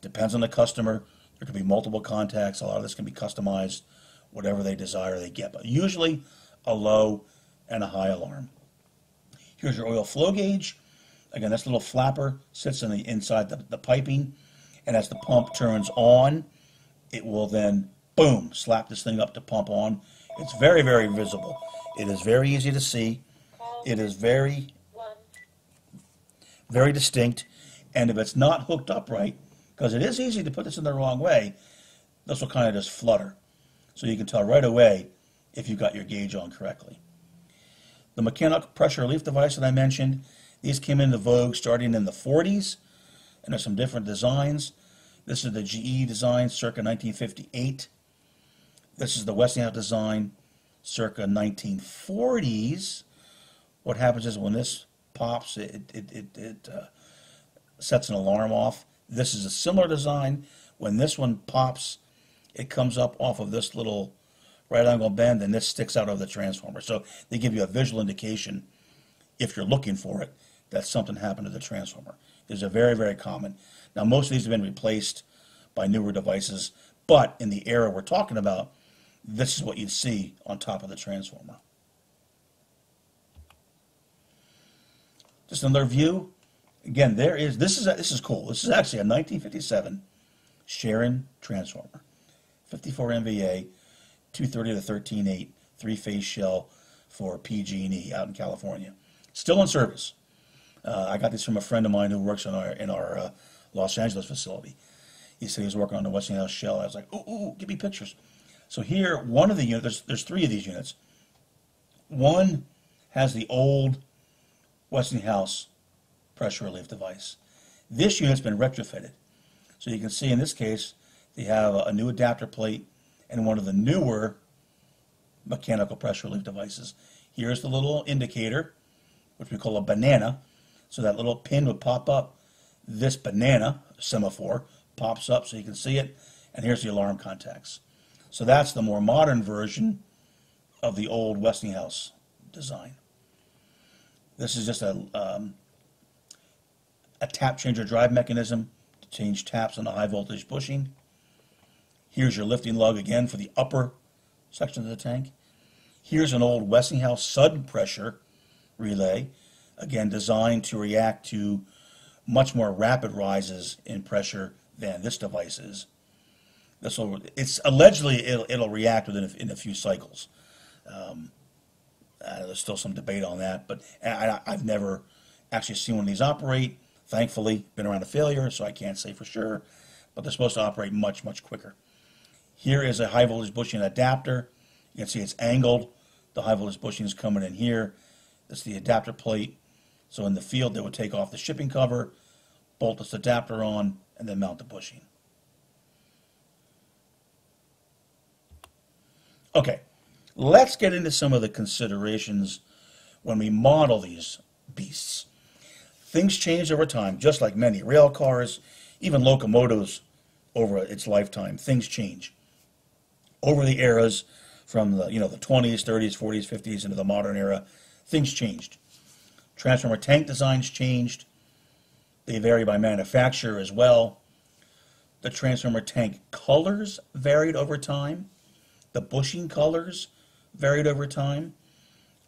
depends on the customer. There could be multiple contacts. A lot of this can be customized, whatever they desire they get. But usually a low and a high alarm. Here's your oil flow gauge. Again, this little flapper sits in the inside the, the piping, and as the pump turns on, it will then, boom, slap this thing up to pump on, it's very, very visible. It is very easy to see. It is very, very distinct. And if it's not hooked up right, because it is easy to put this in the wrong way, this will kind of just flutter. So you can tell right away if you've got your gauge on correctly. The mechanical pressure relief device that I mentioned, these came into vogue starting in the 40s, and there's some different designs. This is the GE design circa 1958. This is the Westinghouse design circa 1940s. What happens is when this pops, it, it, it, it uh, sets an alarm off. This is a similar design. When this one pops, it comes up off of this little right angle bend and this sticks out of the transformer. So they give you a visual indication, if you're looking for it, that something happened to the transformer. These are very, very common. Now, most of these have been replaced by newer devices, but in the era we're talking about, this is what you'd see on top of the transformer. Just another view. Again, there is, this is, this is cool. This is actually a 1957 Sharon transformer. 54 MVA, 230 to 13.8, three-phase shell for PG&E out in California. Still in service. Uh, I got this from a friend of mine who works in our, in our uh, Los Angeles facility. He said he was working on the Westinghouse shell. I was like, ooh, ooh, give me pictures. So here, one of the units, there's, there's three of these units. One has the old Westinghouse pressure relief device. This unit's been retrofitted. So you can see in this case, they have a, new adapter plate and one of the newer mechanical pressure relief devices. Here's the little indicator, which we call a banana. So that little pin would pop up. This banana semaphore pops up so you can see it. And here's the alarm contacts. So that's the more modern version of the old Westinghouse design. This is just a, um, a tap changer drive mechanism to change taps on the high voltage bushing. Here's your lifting lug again for the upper section of the tank. Here's an old Westinghouse sudden pressure relay, again designed to react to much more rapid rises in pressure than this device is. This will, it's allegedly it'll, it'll react within a, in a few cycles. Um, uh, there's still some debate on that, but I, I've never actually seen one of these operate. Thankfully, been around a failure, so I can't say for sure, but they're supposed to operate much, much quicker. Here is a high voltage bushing adapter. You can see it's angled. The high voltage bushing is coming in here. That's the adapter plate. So in the field, they would take off the shipping cover, bolt this adapter on, and then mount the bushing. Okay, let's get into some of the considerations when we model these beasts. Things change over time, just like many rail cars, even locomotives over its lifetime. Things change. Over the eras, from the you know the 20s, 30s, 40s, 50s into the modern era, things changed. Transformer tank designs changed. They vary by manufacturer as well. The transformer tank colors varied over time. The bushing colors varied over time.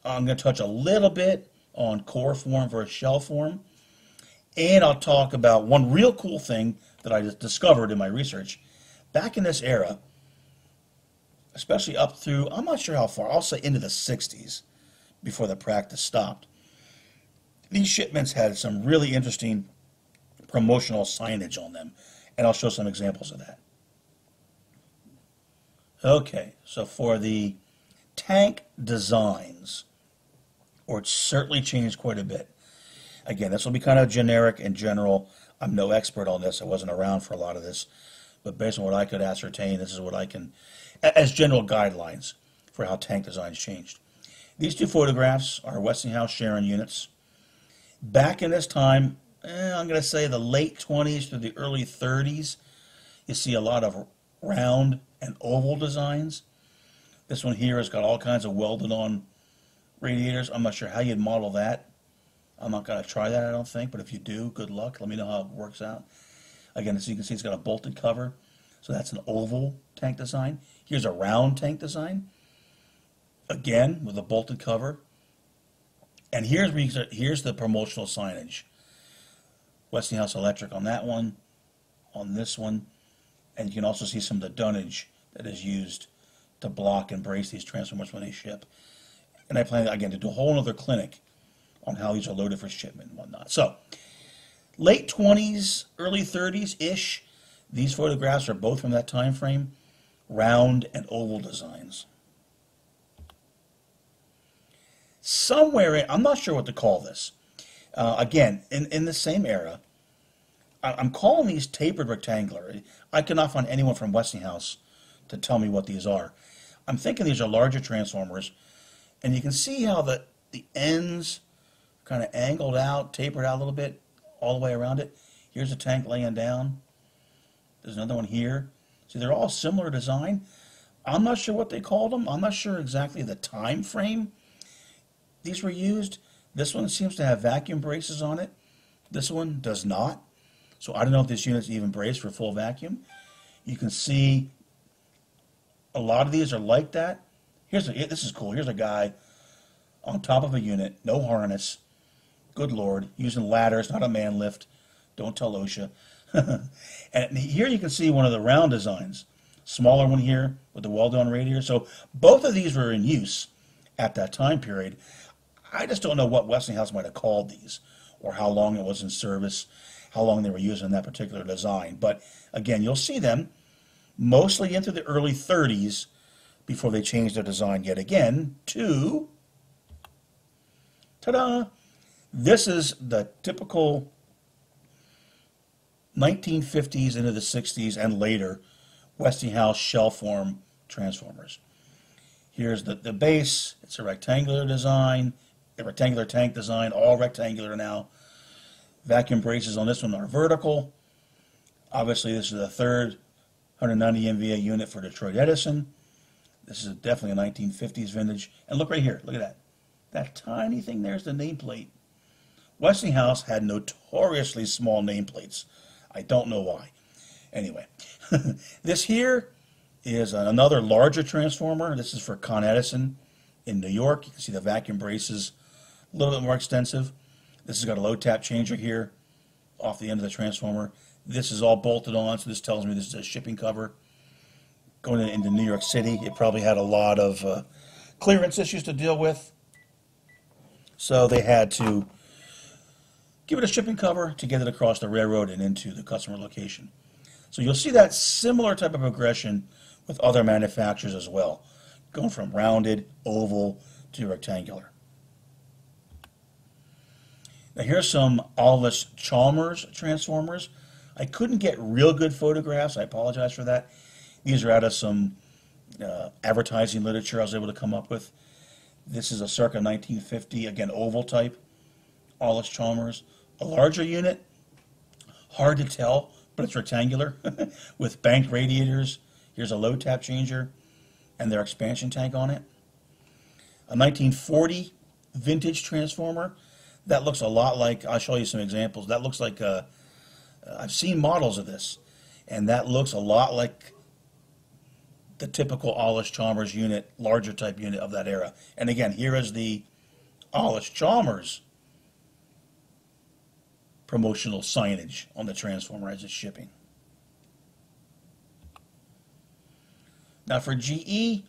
I'm going to touch a little bit on core form versus shell form. And I'll talk about one real cool thing that I discovered in my research. Back in this era, especially up through, I'm not sure how far, I'll say into the 60s before the practice stopped. These shipments had some really interesting promotional signage on them, and I'll show some examples of that. Okay, so for the tank designs, or it's certainly changed quite a bit. Again, this will be kind of generic and general. I'm no expert on this. I wasn't around for a lot of this. But based on what I could ascertain, this is what I can, as general guidelines for how tank designs changed. These two photographs are Westinghouse Sharon units. Back in this time, eh, I'm going to say the late 20s to the early 30s, you see a lot of round and oval designs. This one here has got all kinds of welded on radiators. I'm not sure how you'd model that. I'm not going to try that, I don't think, but if you do, good luck. Let me know how it works out. Again, as you can see, it's got a bolted cover. So that's an oval tank design. Here's a round tank design. Again, with a bolted cover. And here's, here's the promotional signage. Westinghouse Electric on that one, on this one, and you can also see some of the dunnage that is used to block and brace these transformers when they ship. And I plan, again, to do a whole other clinic on how these are loaded for shipment and whatnot. So, late 20s, early 30s-ish, these photographs are both from that time frame, round and oval designs. Somewhere, in, I'm not sure what to call this. Uh, again, in, in the same era, I, I'm calling these tapered rectangular. I cannot find anyone from Westinghouse to tell me what these are. I'm thinking these are larger transformers, and you can see how the, the ends kind of angled out, tapered out a little bit all the way around it. Here's a tank laying down. There's another one here. See, they're all similar design. I'm not sure what they called them. I'm not sure exactly the time frame these were used. This one seems to have vacuum braces on it. This one does not. So I don't know if this unit's even braced for full vacuum. You can see a lot of these are like that. Here's a, this is cool. Here's a guy on top of a unit, no harness. Good Lord, using ladders, not a man lift. Don't tell OSHA. and here you can see one of the round designs. Smaller one here with the weld-on radiator. So both of these were in use at that time period. I just don't know what Westinghouse might have called these or how long it was in service, how long they were using that particular design. But again, you'll see them mostly into the early 30s before they changed their design yet again to, ta-da, this is the typical 1950s into the 60s and later Westinghouse shell form transformers. Here's the, the base. It's a rectangular design, a rectangular tank design, all rectangular now. Vacuum braces on this one are vertical. Obviously, this is the third 190 MVA unit for Detroit Edison. This is definitely a 1950s vintage. And look right here. Look at that. That tiny thing there's the nameplate. Westinghouse had notoriously small nameplates. I don't know why. Anyway, this here is another larger transformer. This is for Con Edison in New York. You can see the vacuum braces a little bit more extensive. This has got a load tap changer here off the end of the transformer. This is all bolted on, so this tells me this is a shipping cover. Going into New York City, it probably had a lot of uh, clearance issues to deal with. So they had to give it a shipping cover to get it across the railroad and into the customer location. So you'll see that similar type of progression with other manufacturers as well, going from rounded, oval, to rectangular. Now here's some Allis Chalmers transformers. I couldn't get real good photographs. I apologize for that. These are out of some uh, advertising literature I was able to come up with. This is a circa 1950, again, oval type, Allis Chalmers. A larger unit, hard to tell, but it's rectangular with bank radiators. Here's a load tap changer and their expansion tank on it. A 1940 vintage transformer. That looks a lot like, I'll show you some examples. That looks like, a, uh, I've seen models of this, and that looks a lot like the typical Allis Chalmers unit, larger type unit of that era. And again, here is the Allis Chalmers promotional signage on the transformer as it's shipping. Now for GE,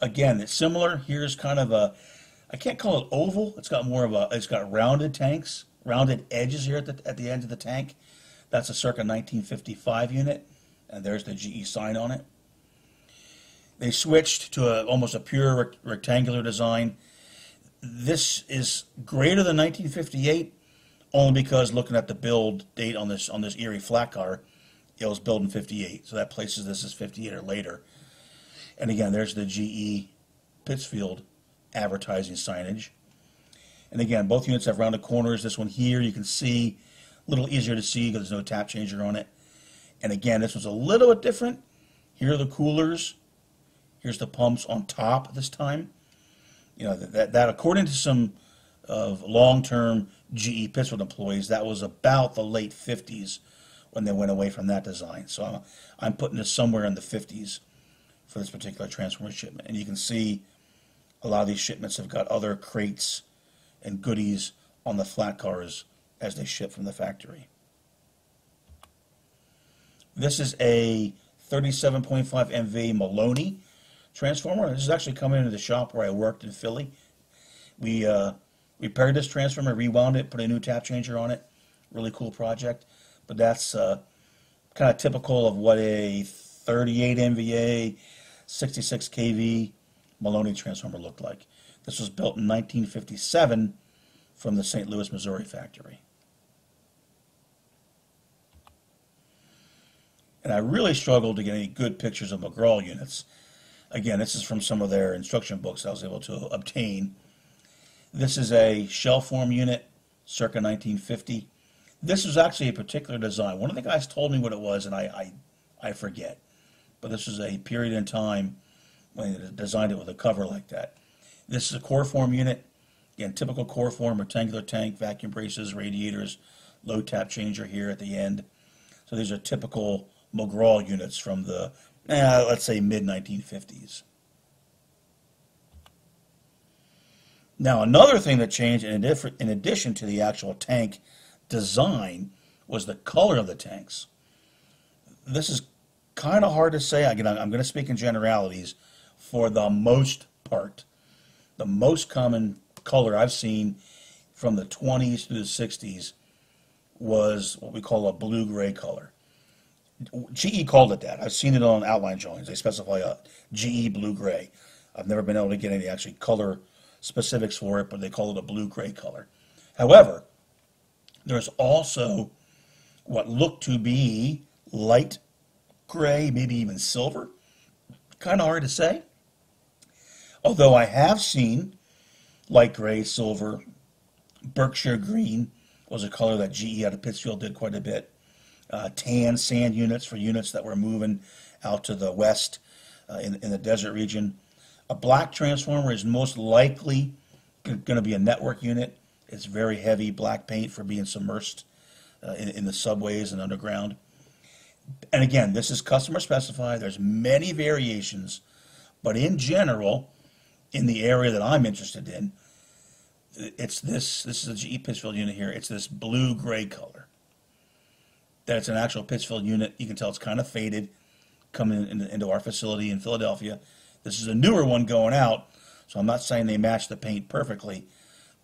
again, it's similar. Here's kind of a, I can't call it oval. It's got more of a, it's got rounded tanks, rounded edges here at the, at the end of the tank. That's a circa 1955 unit, and there's the GE sign on it. They switched to a, almost a pure rectangular design. This is greater than 1958, only because looking at the build date on this on this Erie flat car, it was built in 58, so that places this as 58 or later. And again, there's the GE Pittsfield advertising signage. And again, both units have rounded corners. This one here, you can see, a little easier to see because there's no tap changer on it. And again, this was a little bit different. Here are the coolers. Here's the pumps on top this time. You know, that, that according to some of long-term GE Pittsfield employees, that was about the late 50s when they went away from that design. So I'm, I'm putting this somewhere in the 50s for this particular transformer shipment. And you can see a lot of these shipments have got other crates and goodies on the flat cars as they ship from the factory. This is a 37.5 MV Maloney transformer. This is actually coming into the shop where I worked in Philly. We uh, repaired this transformer, rewound it, put a new tap changer on it. Really cool project. But that's uh, kind of typical of what a 38 MVA, 66 kV Maloney transformer looked like. This was built in 1957 from the St. Louis, Missouri factory. And I really struggled to get any good pictures of McGraw units. Again, this is from some of their instruction books I was able to obtain. This is a shell form unit, circa 1950. This was actually a particular design. One of the guys told me what it was, and I, I, I forget. But this was a period in time when they designed it with a cover like that. This is a core form unit. Again, typical core form, rectangular tank, vacuum braces, radiators, load tap changer here at the end. So these are typical McGraw units from the, eh, let's say, mid 1950s. Now, another thing that changed in, in addition to the actual tank design was the color of the tanks. This is kind of hard to say. Again, I'm going to speak in generalities. For the most part, the most common color I've seen from the 20s through the 60s was what we call a blue-gray color. GE called it that. I've seen it on outline drawings. They specify a GE blue-gray. I've never been able to get any actually color specifics for it, but they call it a blue-gray color. However, there's also what looked to be light gray, maybe even silver. Kind of hard to say. Although I have seen light gray, silver, Berkshire green was a color that GE out of Pittsfield did quite a bit. Uh, tan sand units for units that were moving out to the west uh, in, in the desert region. A black transformer is most likely going to be a network unit. It's very heavy black paint for being submersed uh, in, in the subways and underground. And again, this is customer specified. There's many variations, but in general, in the area that I'm interested in, it's this, this is a GE Pittsfield unit here. It's this blue-gray color. That it's an actual Pittsfield unit. You can tell it's kind of faded coming in, into our facility in Philadelphia. This is a newer one going out, so I'm not saying they match the paint perfectly,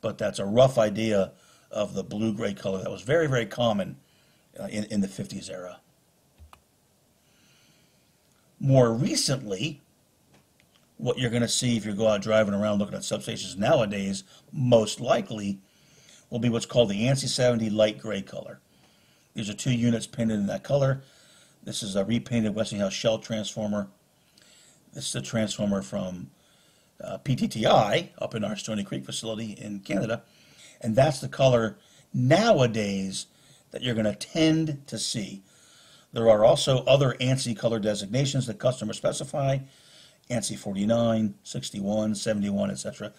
but that's a rough idea of the blue-gray color that was very, very common uh, in, in the 50s era. More recently, what you're going to see if you go out driving around looking at substations nowadays, most likely, will be what's called the ANSI 70 light gray color. These are two units painted in that color. This is a repainted Westinghouse shell transformer. This is a transformer from uh, PTTI up in our Stoney Creek facility in Canada. And that's the color nowadays that you're going to tend to see. There are also other ANSI color designations that customers specify. ANSI 49, 61, 71, etc.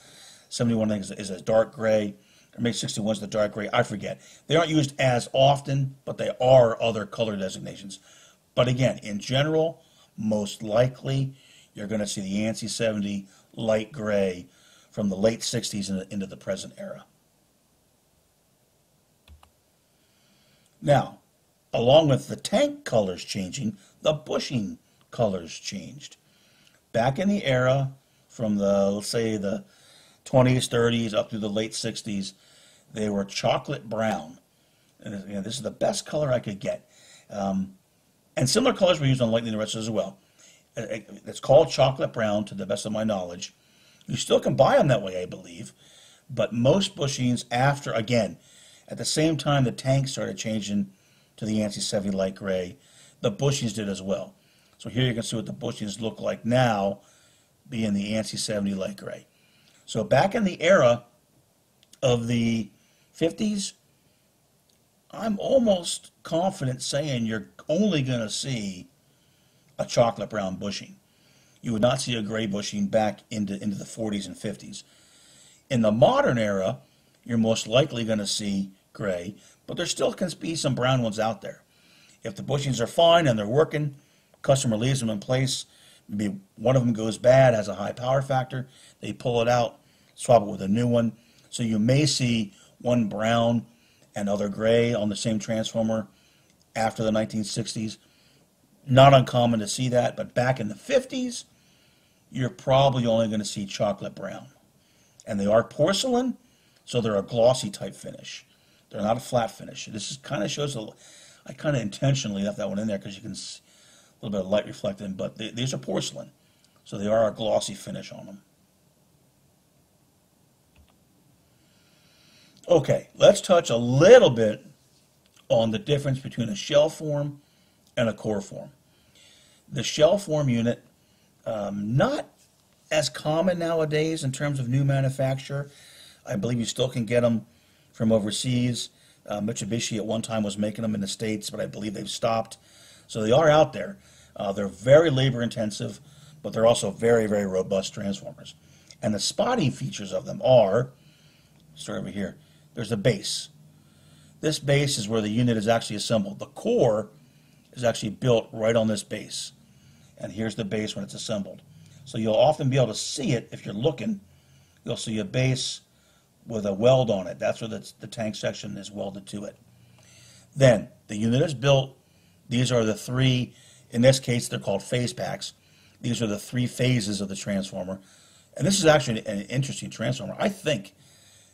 71 is, is a dark gray, or maybe 61 is the dark gray, I forget. They aren't used as often, but they are other color designations. But again, in general, most likely you're going to see the ANSI 70 light gray from the late 60s into the present era. Now, along with the tank colors changing, the bushing colors changed. Back in the era from the, let's say, the 20s, 30s, up through the late 60s, they were chocolate brown. And you know, this is the best color I could get. Um, and similar colors were used on Lightning Arresters as well. Uh, it's called chocolate brown, to the best of my knowledge. You still can buy them that way, I believe. But most bushings, after, again, at the same time the tank started changing to the ANSI 70 light gray, the bushings did as well. So here you can see what the bushings look like now, being the ANSI 70 light gray. So back in the era of the 50s, I'm almost confident saying you're only going to see a chocolate brown bushing. You would not see a gray bushing back into, into the 40s and 50s. In the modern era, you're most likely going to see gray, but there still can be some brown ones out there. If the bushings are fine and they're working, customer leaves them in place, maybe one of them goes bad, has a high power factor, they pull it out, swap it with a new one. So you may see one brown and other gray on the same transformer after the 1960s. Not uncommon to see that, but back in the 50s, you're probably only going to see chocolate brown. And they are porcelain, so they're a glossy type finish. They're not a flat finish. This is kind of shows a, I kind of intentionally left that one in there because you can see a little bit of light reflecting, but they, these are porcelain, so they are a glossy finish on them. Okay, let's touch a little bit on the difference between a shell form and a core form. The shell form unit, um, not as common nowadays in terms of new manufacture. I believe you still can get them from overseas. Uh, Mitsubishi at one time was making them in the States, but I believe they've stopped. So they are out there. Uh, they're very labor intensive, but they're also very, very robust transformers. And the spotting features of them are, start over here, there's a base. This base is where the unit is actually assembled. The core is actually built right on this base. And here's the base when it's assembled. So you'll often be able to see it if you're looking. You'll see a base with a weld on it. That's where the, the tank section is welded to it. Then the unit is built. These are the three, in this case, they're called phase packs. These are the three phases of the transformer. And this is actually an interesting transformer. I think,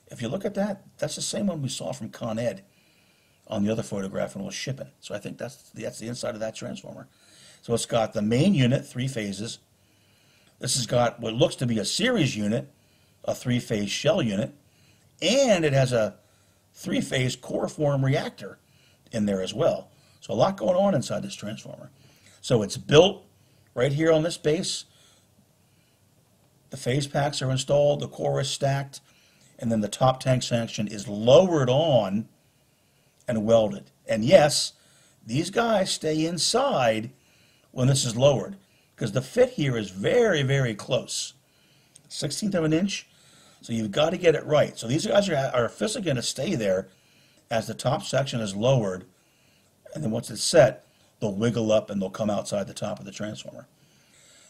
if you look at that, that's the same one we saw from Con Ed on the other photograph it was shipping. So I think that's, that's the inside of that transformer. So it's got the main unit, three phases. This has got what looks to be a series unit, a three-phase shell unit and it has a three-phase core form reactor in there as well. So a lot going on inside this transformer. So it's built right here on this base. The phase packs are installed, the core is stacked, and then the top tank section is lowered on and welded. And yes, these guys stay inside when this is lowered because the fit here is very, very close. 16th of an inch so you've got to get it right. So these guys are, are physically going to stay there as the top section is lowered. And then once it's set, they'll wiggle up and they'll come outside the top of the transformer.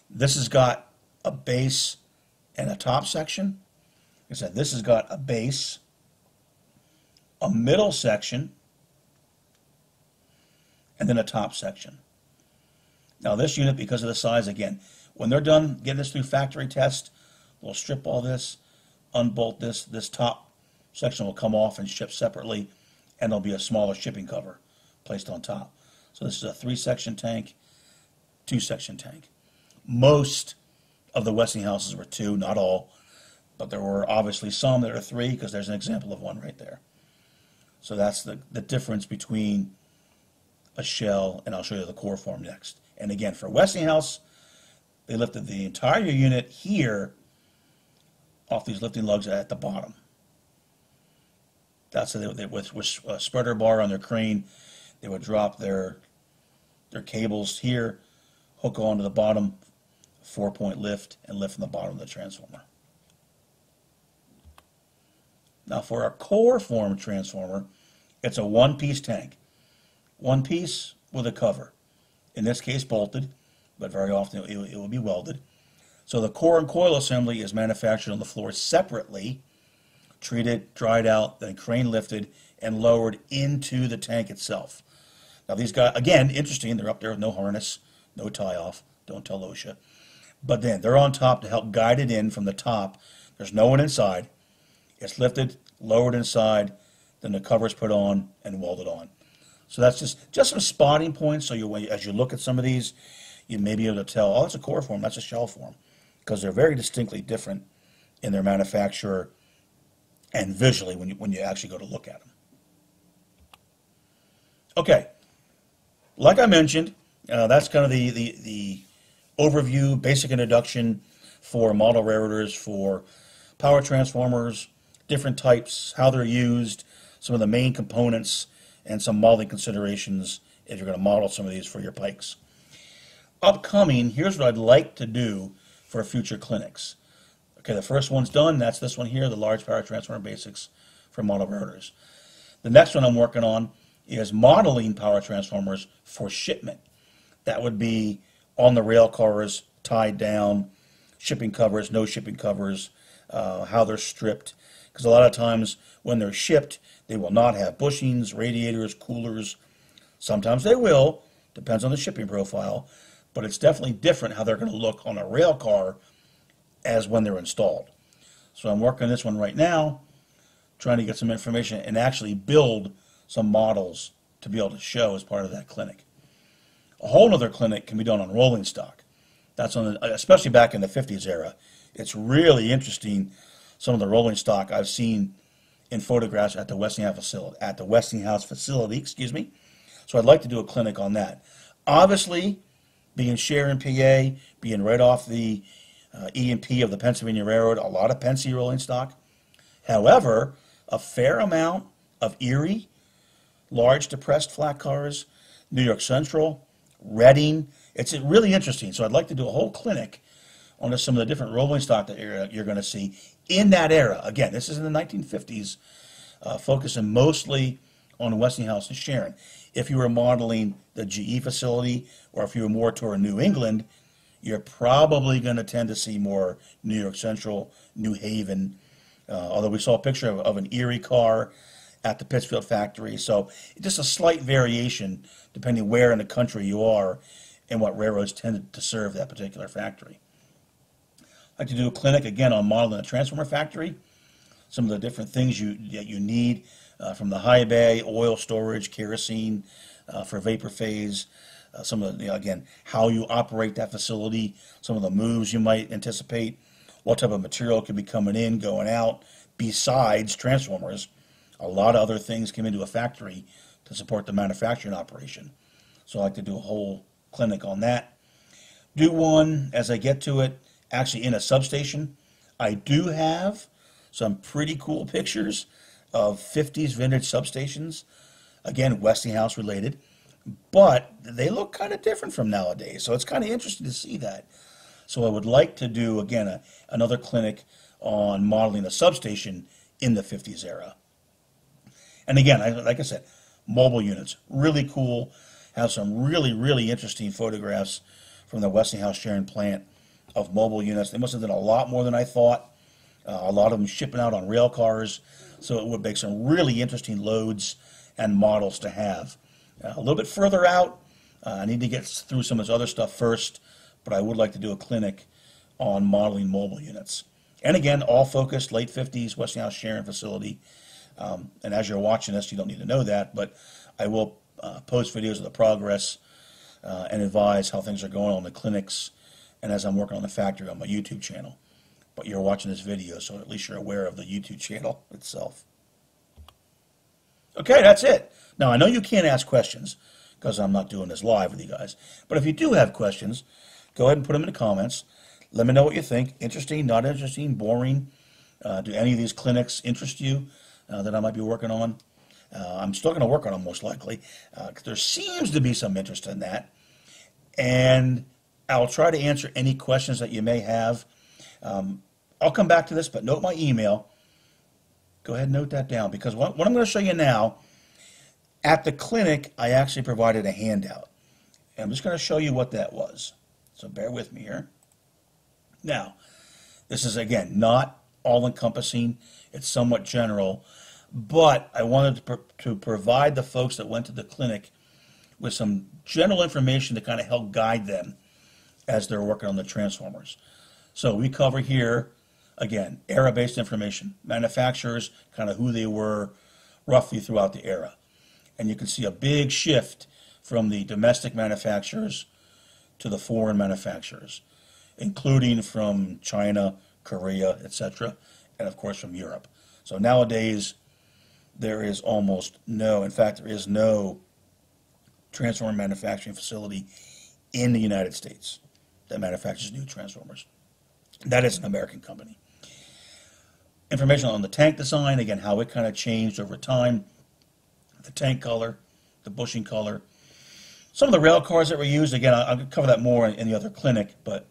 This has got a base and a top section. Like I said, this has got a base, a middle section, and then a top section. Now this unit, because of the size, again, when they're done getting this through factory test, they'll strip all this, unbolt this. This top section will come off and ship separately, and there'll be a smaller shipping cover placed on top. So this is a three-section tank, two-section tank. Most of the Westinghouses were two, not all, but there were obviously some that are three because there's an example of one right there. So that's the, the difference between a shell, and I'll show you the core form next. And again, for Westinghouse, they lifted the entire unit here off these lifting lugs at the bottom. That's how they, they with, with a spreader bar on their crane, they would drop their their cables here, hook onto the bottom, four point lift, and lift from the bottom of the transformer. Now for a core form transformer, it's a one piece tank. One piece with a cover. In this case bolted, but very often it, it will be welded. So the core and coil assembly is manufactured on the floor separately, treated, dried out, then crane lifted and lowered into the tank itself. Now these guys, again, interesting, they're up there with no harness, no tie off, don't tell OSHA. But then they're on top to help guide it in from the top. There's no one inside. It's lifted, lowered inside, then the cover's put on and welded on. So that's just, just some spotting points so you, as you look at some of these, you may be able to tell, oh, that's a core form, that's a shell form because they're very distinctly different in their manufacture and visually when you, when you actually go to look at them. Okay, like I mentioned, uh, that's kind of the, the, the overview, basic introduction for model railroaders, for power transformers, different types, how they're used, some of the main components, and some modeling considerations if you're going to model some of these for your pikes. Upcoming, here's what I'd like to do for future clinics. Okay, the first one's done. That's this one here, the large power transformer basics for model railroaders. The next one I'm working on is modeling power transformers for shipment. That would be on the rail cars, tied down, shipping covers, no shipping covers, uh, how they're stripped. Because a lot of times when they're shipped, they will not have bushings, radiators, coolers. Sometimes they will, depends on the shipping profile but it's definitely different how they're going to look on a rail car as when they're installed. So I'm working on this one right now, trying to get some information and actually build some models to be able to show as part of that clinic. A whole other clinic can be done on rolling stock. That's on the, especially back in the 50s era. It's really interesting some of the rolling stock I've seen in photographs at the Westinghouse facility. At the Westinghouse facility, excuse me. So I'd like to do a clinic on that. Obviously, being Sharon, PA, being right off the uh, E&P of the Pennsylvania Railroad, a lot of Pennsy rolling stock. However, a fair amount of Erie, large depressed flat cars, New York Central, Reading. It's really interesting. So I'd like to do a whole clinic on some of the different rolling stock that you're, you're going to see in that era. Again, this is in the 1950s, uh, focusing mostly on Westinghouse and Sharon. If you were modeling the GE facility, or if you were more toward New England, you're probably going to tend to see more New York Central, New Haven. Uh, although we saw a picture of, of an Erie car at the Pittsfield factory, so just a slight variation depending where in the country you are and what railroads tended to serve that particular factory. I'd like to do a clinic again on modeling a transformer factory, some of the different things you that you need uh, from the high bay, oil storage, kerosene uh, for vapor phase, uh, some of the, you know, again, how you operate that facility, some of the moves you might anticipate, what type of material could be coming in, going out, besides transformers. A lot of other things come into a factory to support the manufacturing operation. So I like to do a whole clinic on that. Do one as I get to it, actually in a substation. I do have some pretty cool pictures of 50s vintage substations. Again, Westinghouse related, but they look kind of different from nowadays. So it's kind of interesting to see that. So I would like to do, again, a, another clinic on modeling a substation in the 50s era. And again, I, like I said, mobile units, really cool. Have some really, really interesting photographs from the Westinghouse Sharon plant of mobile units. They must have done a lot more than I thought. Uh, a lot of them shipping out on rail cars, so it would make some really interesting loads and models to have. Uh, a little bit further out, uh, I need to get through some of this other stuff first, but I would like to do a clinic on modeling mobile units. And again, all focused, late 50s, Westinghouse Sharon facility. Um, and as you're watching this, you don't need to know that, but I will uh, post videos of the progress uh, and advise how things are going on the clinics and as I'm working on the factory on my YouTube channel. But you're watching this video, so at least you're aware of the YouTube channel itself. Okay, that's it. Now, I know you can't ask questions because I'm not doing this live with you guys. But if you do have questions, go ahead and put them in the comments. Let me know what you think. Interesting, not interesting, boring. Uh, do any of these clinics interest you uh, that I might be working on? Uh, I'm still going to work on them most likely. Uh, there seems to be some interest in that. And I'll try to answer any questions that you may have. Um, I'll come back to this, but note my email. Go ahead and note that down because what, what I'm going to show you now, at the clinic, I actually provided a handout. And I'm just going to show you what that was. So bear with me here. Now, this is, again, not all-encompassing. It's somewhat general. But I wanted to, pro to provide the folks that went to the clinic with some general information to kind of help guide them as they're working on the transformers. So we cover here, again, era-based information, manufacturers, kind of who they were roughly throughout the era. And you can see a big shift from the domestic manufacturers to the foreign manufacturers, including from China, Korea, etc., and of course from Europe. So nowadays, there is almost no, in fact, there is no transformer manufacturing facility in the United States that manufactures new transformers. That is an American company. Information on the tank design, again, how it kind of changed over time, the tank color, the bushing color. Some of the rail cars that were used, again, I'll cover that more in the other clinic, but,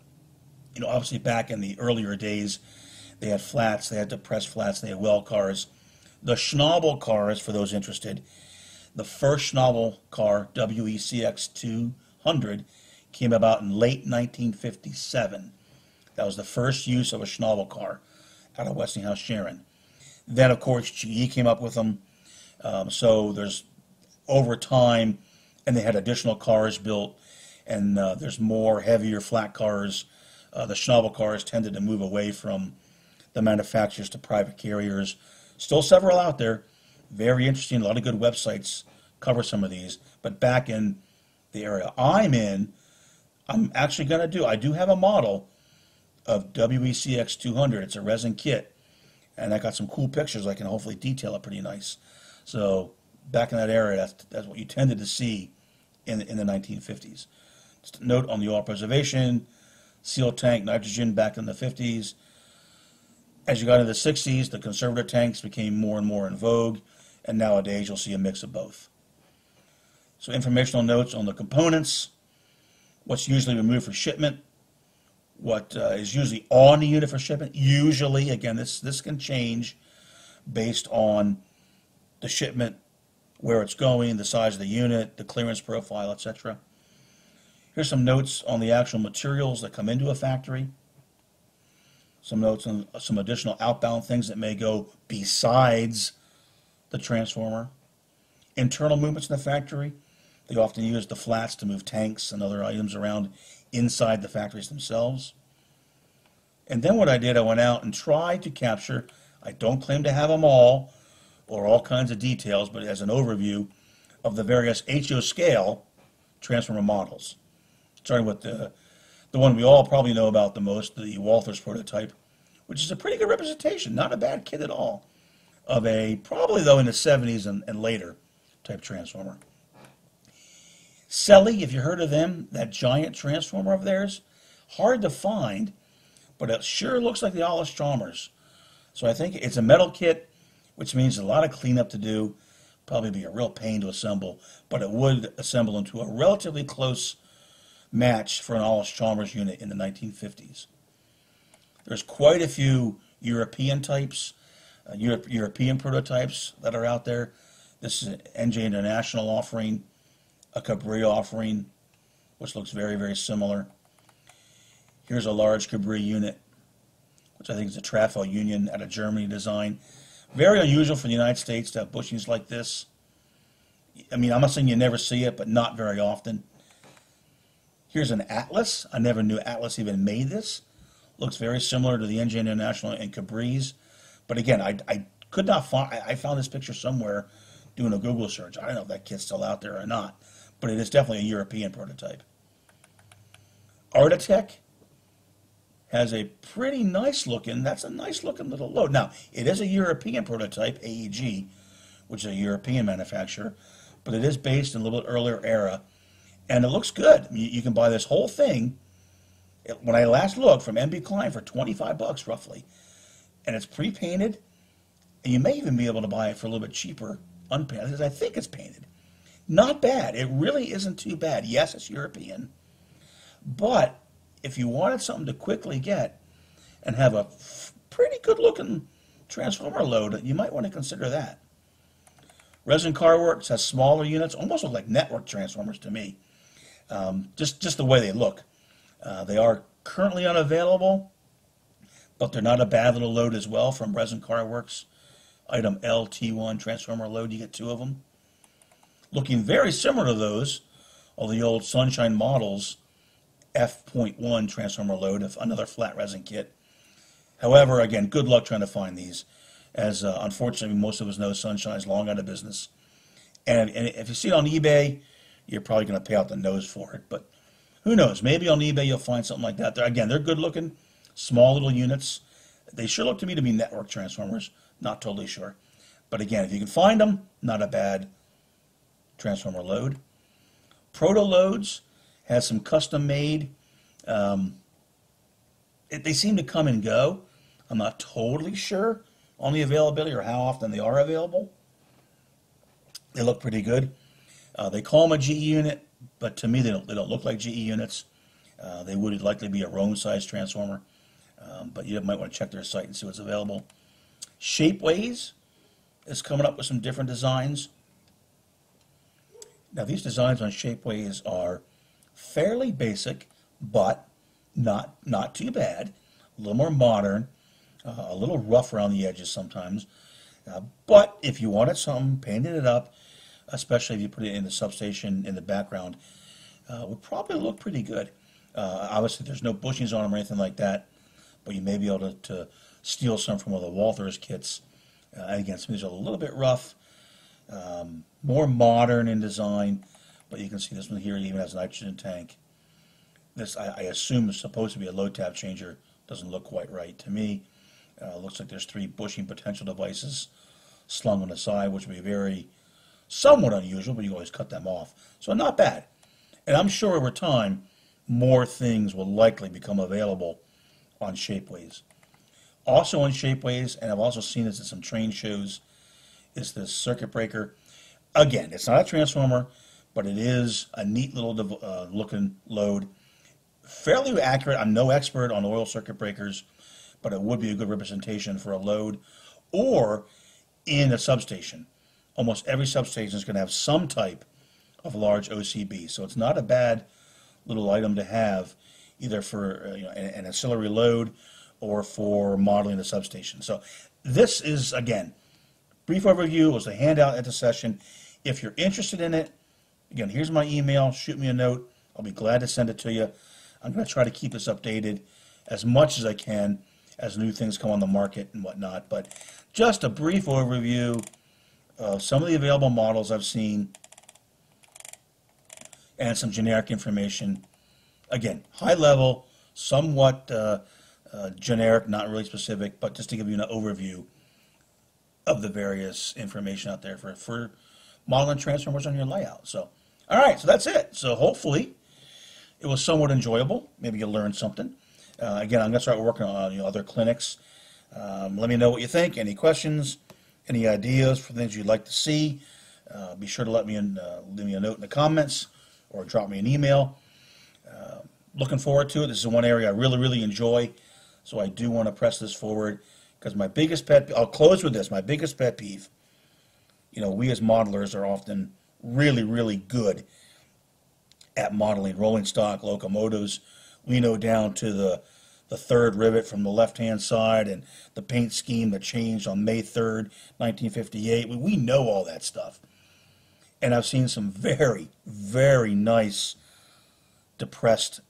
you know, obviously back in the earlier days, they had flats, they had depressed flats, they had well cars. The Schnabel cars, for those interested, the first Schnabel car, WECX 200, came about in late 1957. That was the first use of a Schnabel car out of Westinghouse Sharon. Then, of course, GE came up with them. Um, so there's over time, and they had additional cars built, and uh, there's more heavier flat cars. Uh, the Schnabel cars tended to move away from the manufacturers to private carriers. Still several out there. Very interesting. A lot of good websites cover some of these. But back in the area I'm in, I'm actually going to do, I do have a model of WECX 200. It's a resin kit. And I got some cool pictures. I can hopefully detail it pretty nice. So back in that era, that's, that's what you tended to see in, in the 1950s. Just note on the oil preservation, seal tank, nitrogen back in the 50s. As you got into the 60s, the conservator tanks became more and more in vogue. And nowadays, you'll see a mix of both. So informational notes on the components, what's usually removed for shipment, what uh, is usually on the unit for shipment. Usually, again, this, this can change based on the shipment, where it's going, the size of the unit, the clearance profile, etc. Here's some notes on the actual materials that come into a factory. Some notes on some additional outbound things that may go besides the transformer. Internal movements in the factory. They often use the flats to move tanks and other items around inside the factories themselves. And then what I did, I went out and tried to capture, I don't claim to have them all, or all kinds of details, but as an overview of the various HO scale transformer models. Starting with the, the one we all probably know about the most, the Walthers prototype, which is a pretty good representation, not a bad kit at all, of a, probably though in the 70s and, and later type transformer. Selley, if you heard of them, that giant transformer of theirs, hard to find, but it sure looks like the Allis-Chalmers. So I think it's a metal kit, which means a lot of cleanup to do, probably be a real pain to assemble, but it would assemble into a relatively close match for an Allis-Chalmers unit in the 1950s. There's quite a few European types, uh, Europe, European prototypes that are out there. This is an NJ International offering a Kibri offering, which looks very, very similar. Here's a large Kibri unit, which I think is a Trafo Union out of Germany design. Very unusual for the United States to have bushings like this. I mean, I'm not saying you never see it, but not very often. Here's an Atlas. I never knew Atlas even made this. Looks very similar to the NJ International and Kibri's. But again, I, I could not find, I found this picture somewhere doing a Google search. I don't know if that kit's still out there or not but it is definitely a European prototype. Artitec has a pretty nice looking, that's a nice looking little load. Now, it is a European prototype, AEG, which is a European manufacturer, but it is based in a little bit earlier era, and it looks good. You, you can buy this whole thing, when I last looked, from MB Klein for 25 bucks roughly, and it's pre-painted, and you may even be able to buy it for a little bit cheaper, unpainted, because I think it's painted. Not bad. It really isn't too bad. Yes, it's European. But if you wanted something to quickly get and have a pretty good looking transformer load, you might want to consider that. Resin Car Works has smaller units, almost look like network transformers to me. Um, just, just the way they look. Uh, they are currently unavailable, but they're not a bad little load as well from Resin Car Works. Item LT1 transformer load, you get two of them looking very similar to those of the old Sunshine models F.1 transformer load, of another flat resin kit. However, again, good luck trying to find these, as uh, unfortunately most of us know Sunshine's long out of business. And, and if you see it on eBay, you're probably going to pay out the nose for it. But who knows? Maybe on eBay you'll find something like that. They're, again, they're good looking, small little units. They sure look to me to be network transformers. Not totally sure. But again, if you can find them, not a bad transformer load. Proto loads has some custom made. Um, it, they seem to come and go. I'm not totally sure on the availability or how often they are available. They look pretty good. Uh, they call them a GE unit, but to me they don't, they don't look like GE units. Uh, they would likely be a Rome size transformer, um, but you might want to check their site and see what's available. Shapeways is coming up with some different designs. Now these designs on Shapeways are fairly basic, but not not too bad. A little more modern, uh, a little rough around the edges sometimes. Uh, but if you wanted something, painted it up, especially if you put it in the substation in the background, uh, would probably look pretty good. Uh, obviously, there's no bushings on them or anything like that, but you may be able to, to steal some from one of the Walthers kits. Uh, again, some of these are a little bit rough, um, more modern in design, but you can see this one here even has a nitrogen tank. This, I, I assume, is supposed to be a load tap changer. Doesn't look quite right to me. Uh, looks like there's three bushing potential devices slung on the side, which would be very, somewhat unusual, but you always cut them off. So not bad. And I'm sure over time, more things will likely become available on Shapeways. Also on Shapeways, and I've also seen this at some train shows, is this circuit breaker. Again, it's not a transformer, but it is a neat little uh, looking load. Fairly accurate. I'm no expert on oil circuit breakers, but it would be a good representation for a load or in a substation. Almost every substation is going to have some type of large OCB, so it's not a bad little item to have either for uh, you know, an, an ancillary load or for modeling the substation. So this is, again, brief overview. It was a handout at the session. If you're interested in it, again, here's my email. Shoot me a note. I'll be glad to send it to you. I'm going to try to keep this updated as much as I can as new things come on the market and whatnot. But just a brief overview of some of the available models I've seen and some generic information. Again, high level, somewhat uh, uh, generic, not really specific, but just to give you an overview of the various information out there for, for modeling transformers on your layout. So, all right, so that's it. So hopefully it was somewhat enjoyable. Maybe you learned something. Uh, again, I'm going to start working on you know, other clinics. Um, let me know what you think. Any questions? Any ideas for things you'd like to see? Uh, be sure to let me in, uh, leave me a note in the comments or drop me an email. Uh, looking forward to it. This is one area I really, really enjoy. So I do want to press this forward because my biggest pet, I'll close with this. My biggest pet peeve, you know, we as modelers are often really, really good at modeling rolling stock locomotives. We know down to the the third rivet from the left-hand side and the paint scheme that changed on May 3rd, 1958. We, we know all that stuff. And I've seen some very, very nice depressed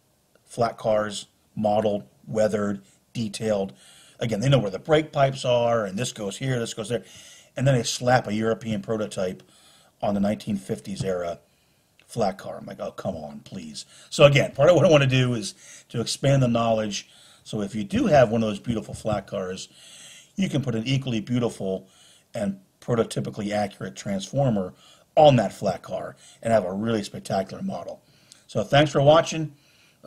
flat cars, modeled, weathered, detailed. Again, they know where the brake pipes are, and this goes here, this goes there. And then they slap a European prototype on the 1950s era flat car. I'm like, oh, come on, please. So again, part of what I want to do is to expand the knowledge. So if you do have one of those beautiful flat cars, you can put an equally beautiful and prototypically accurate transformer on that flat car and have a really spectacular model. So thanks for watching.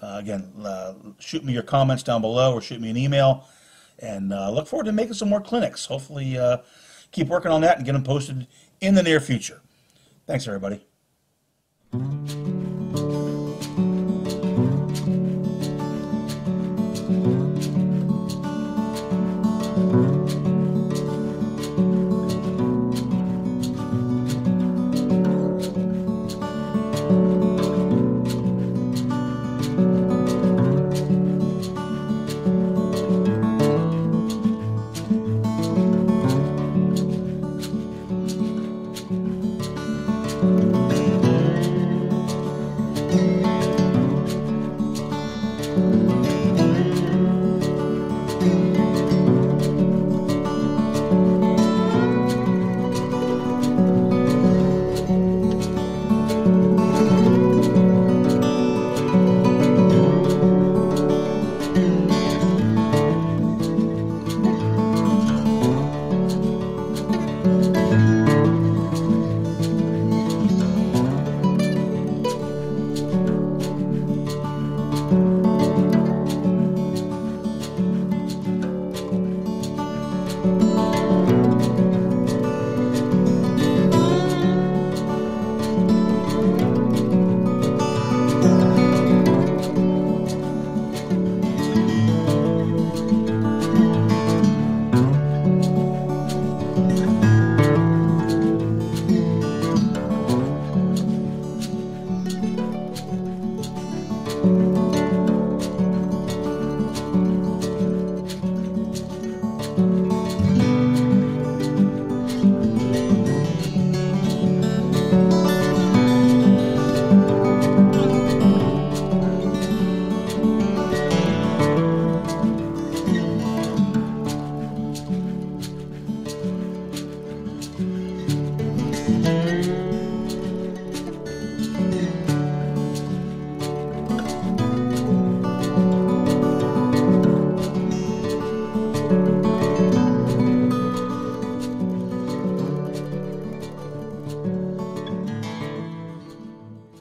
Uh, again, uh, shoot me your comments down below or shoot me an email. And uh, look forward to making some more clinics. Hopefully, uh, keep working on that and get them posted in the near future. Thanks, everybody.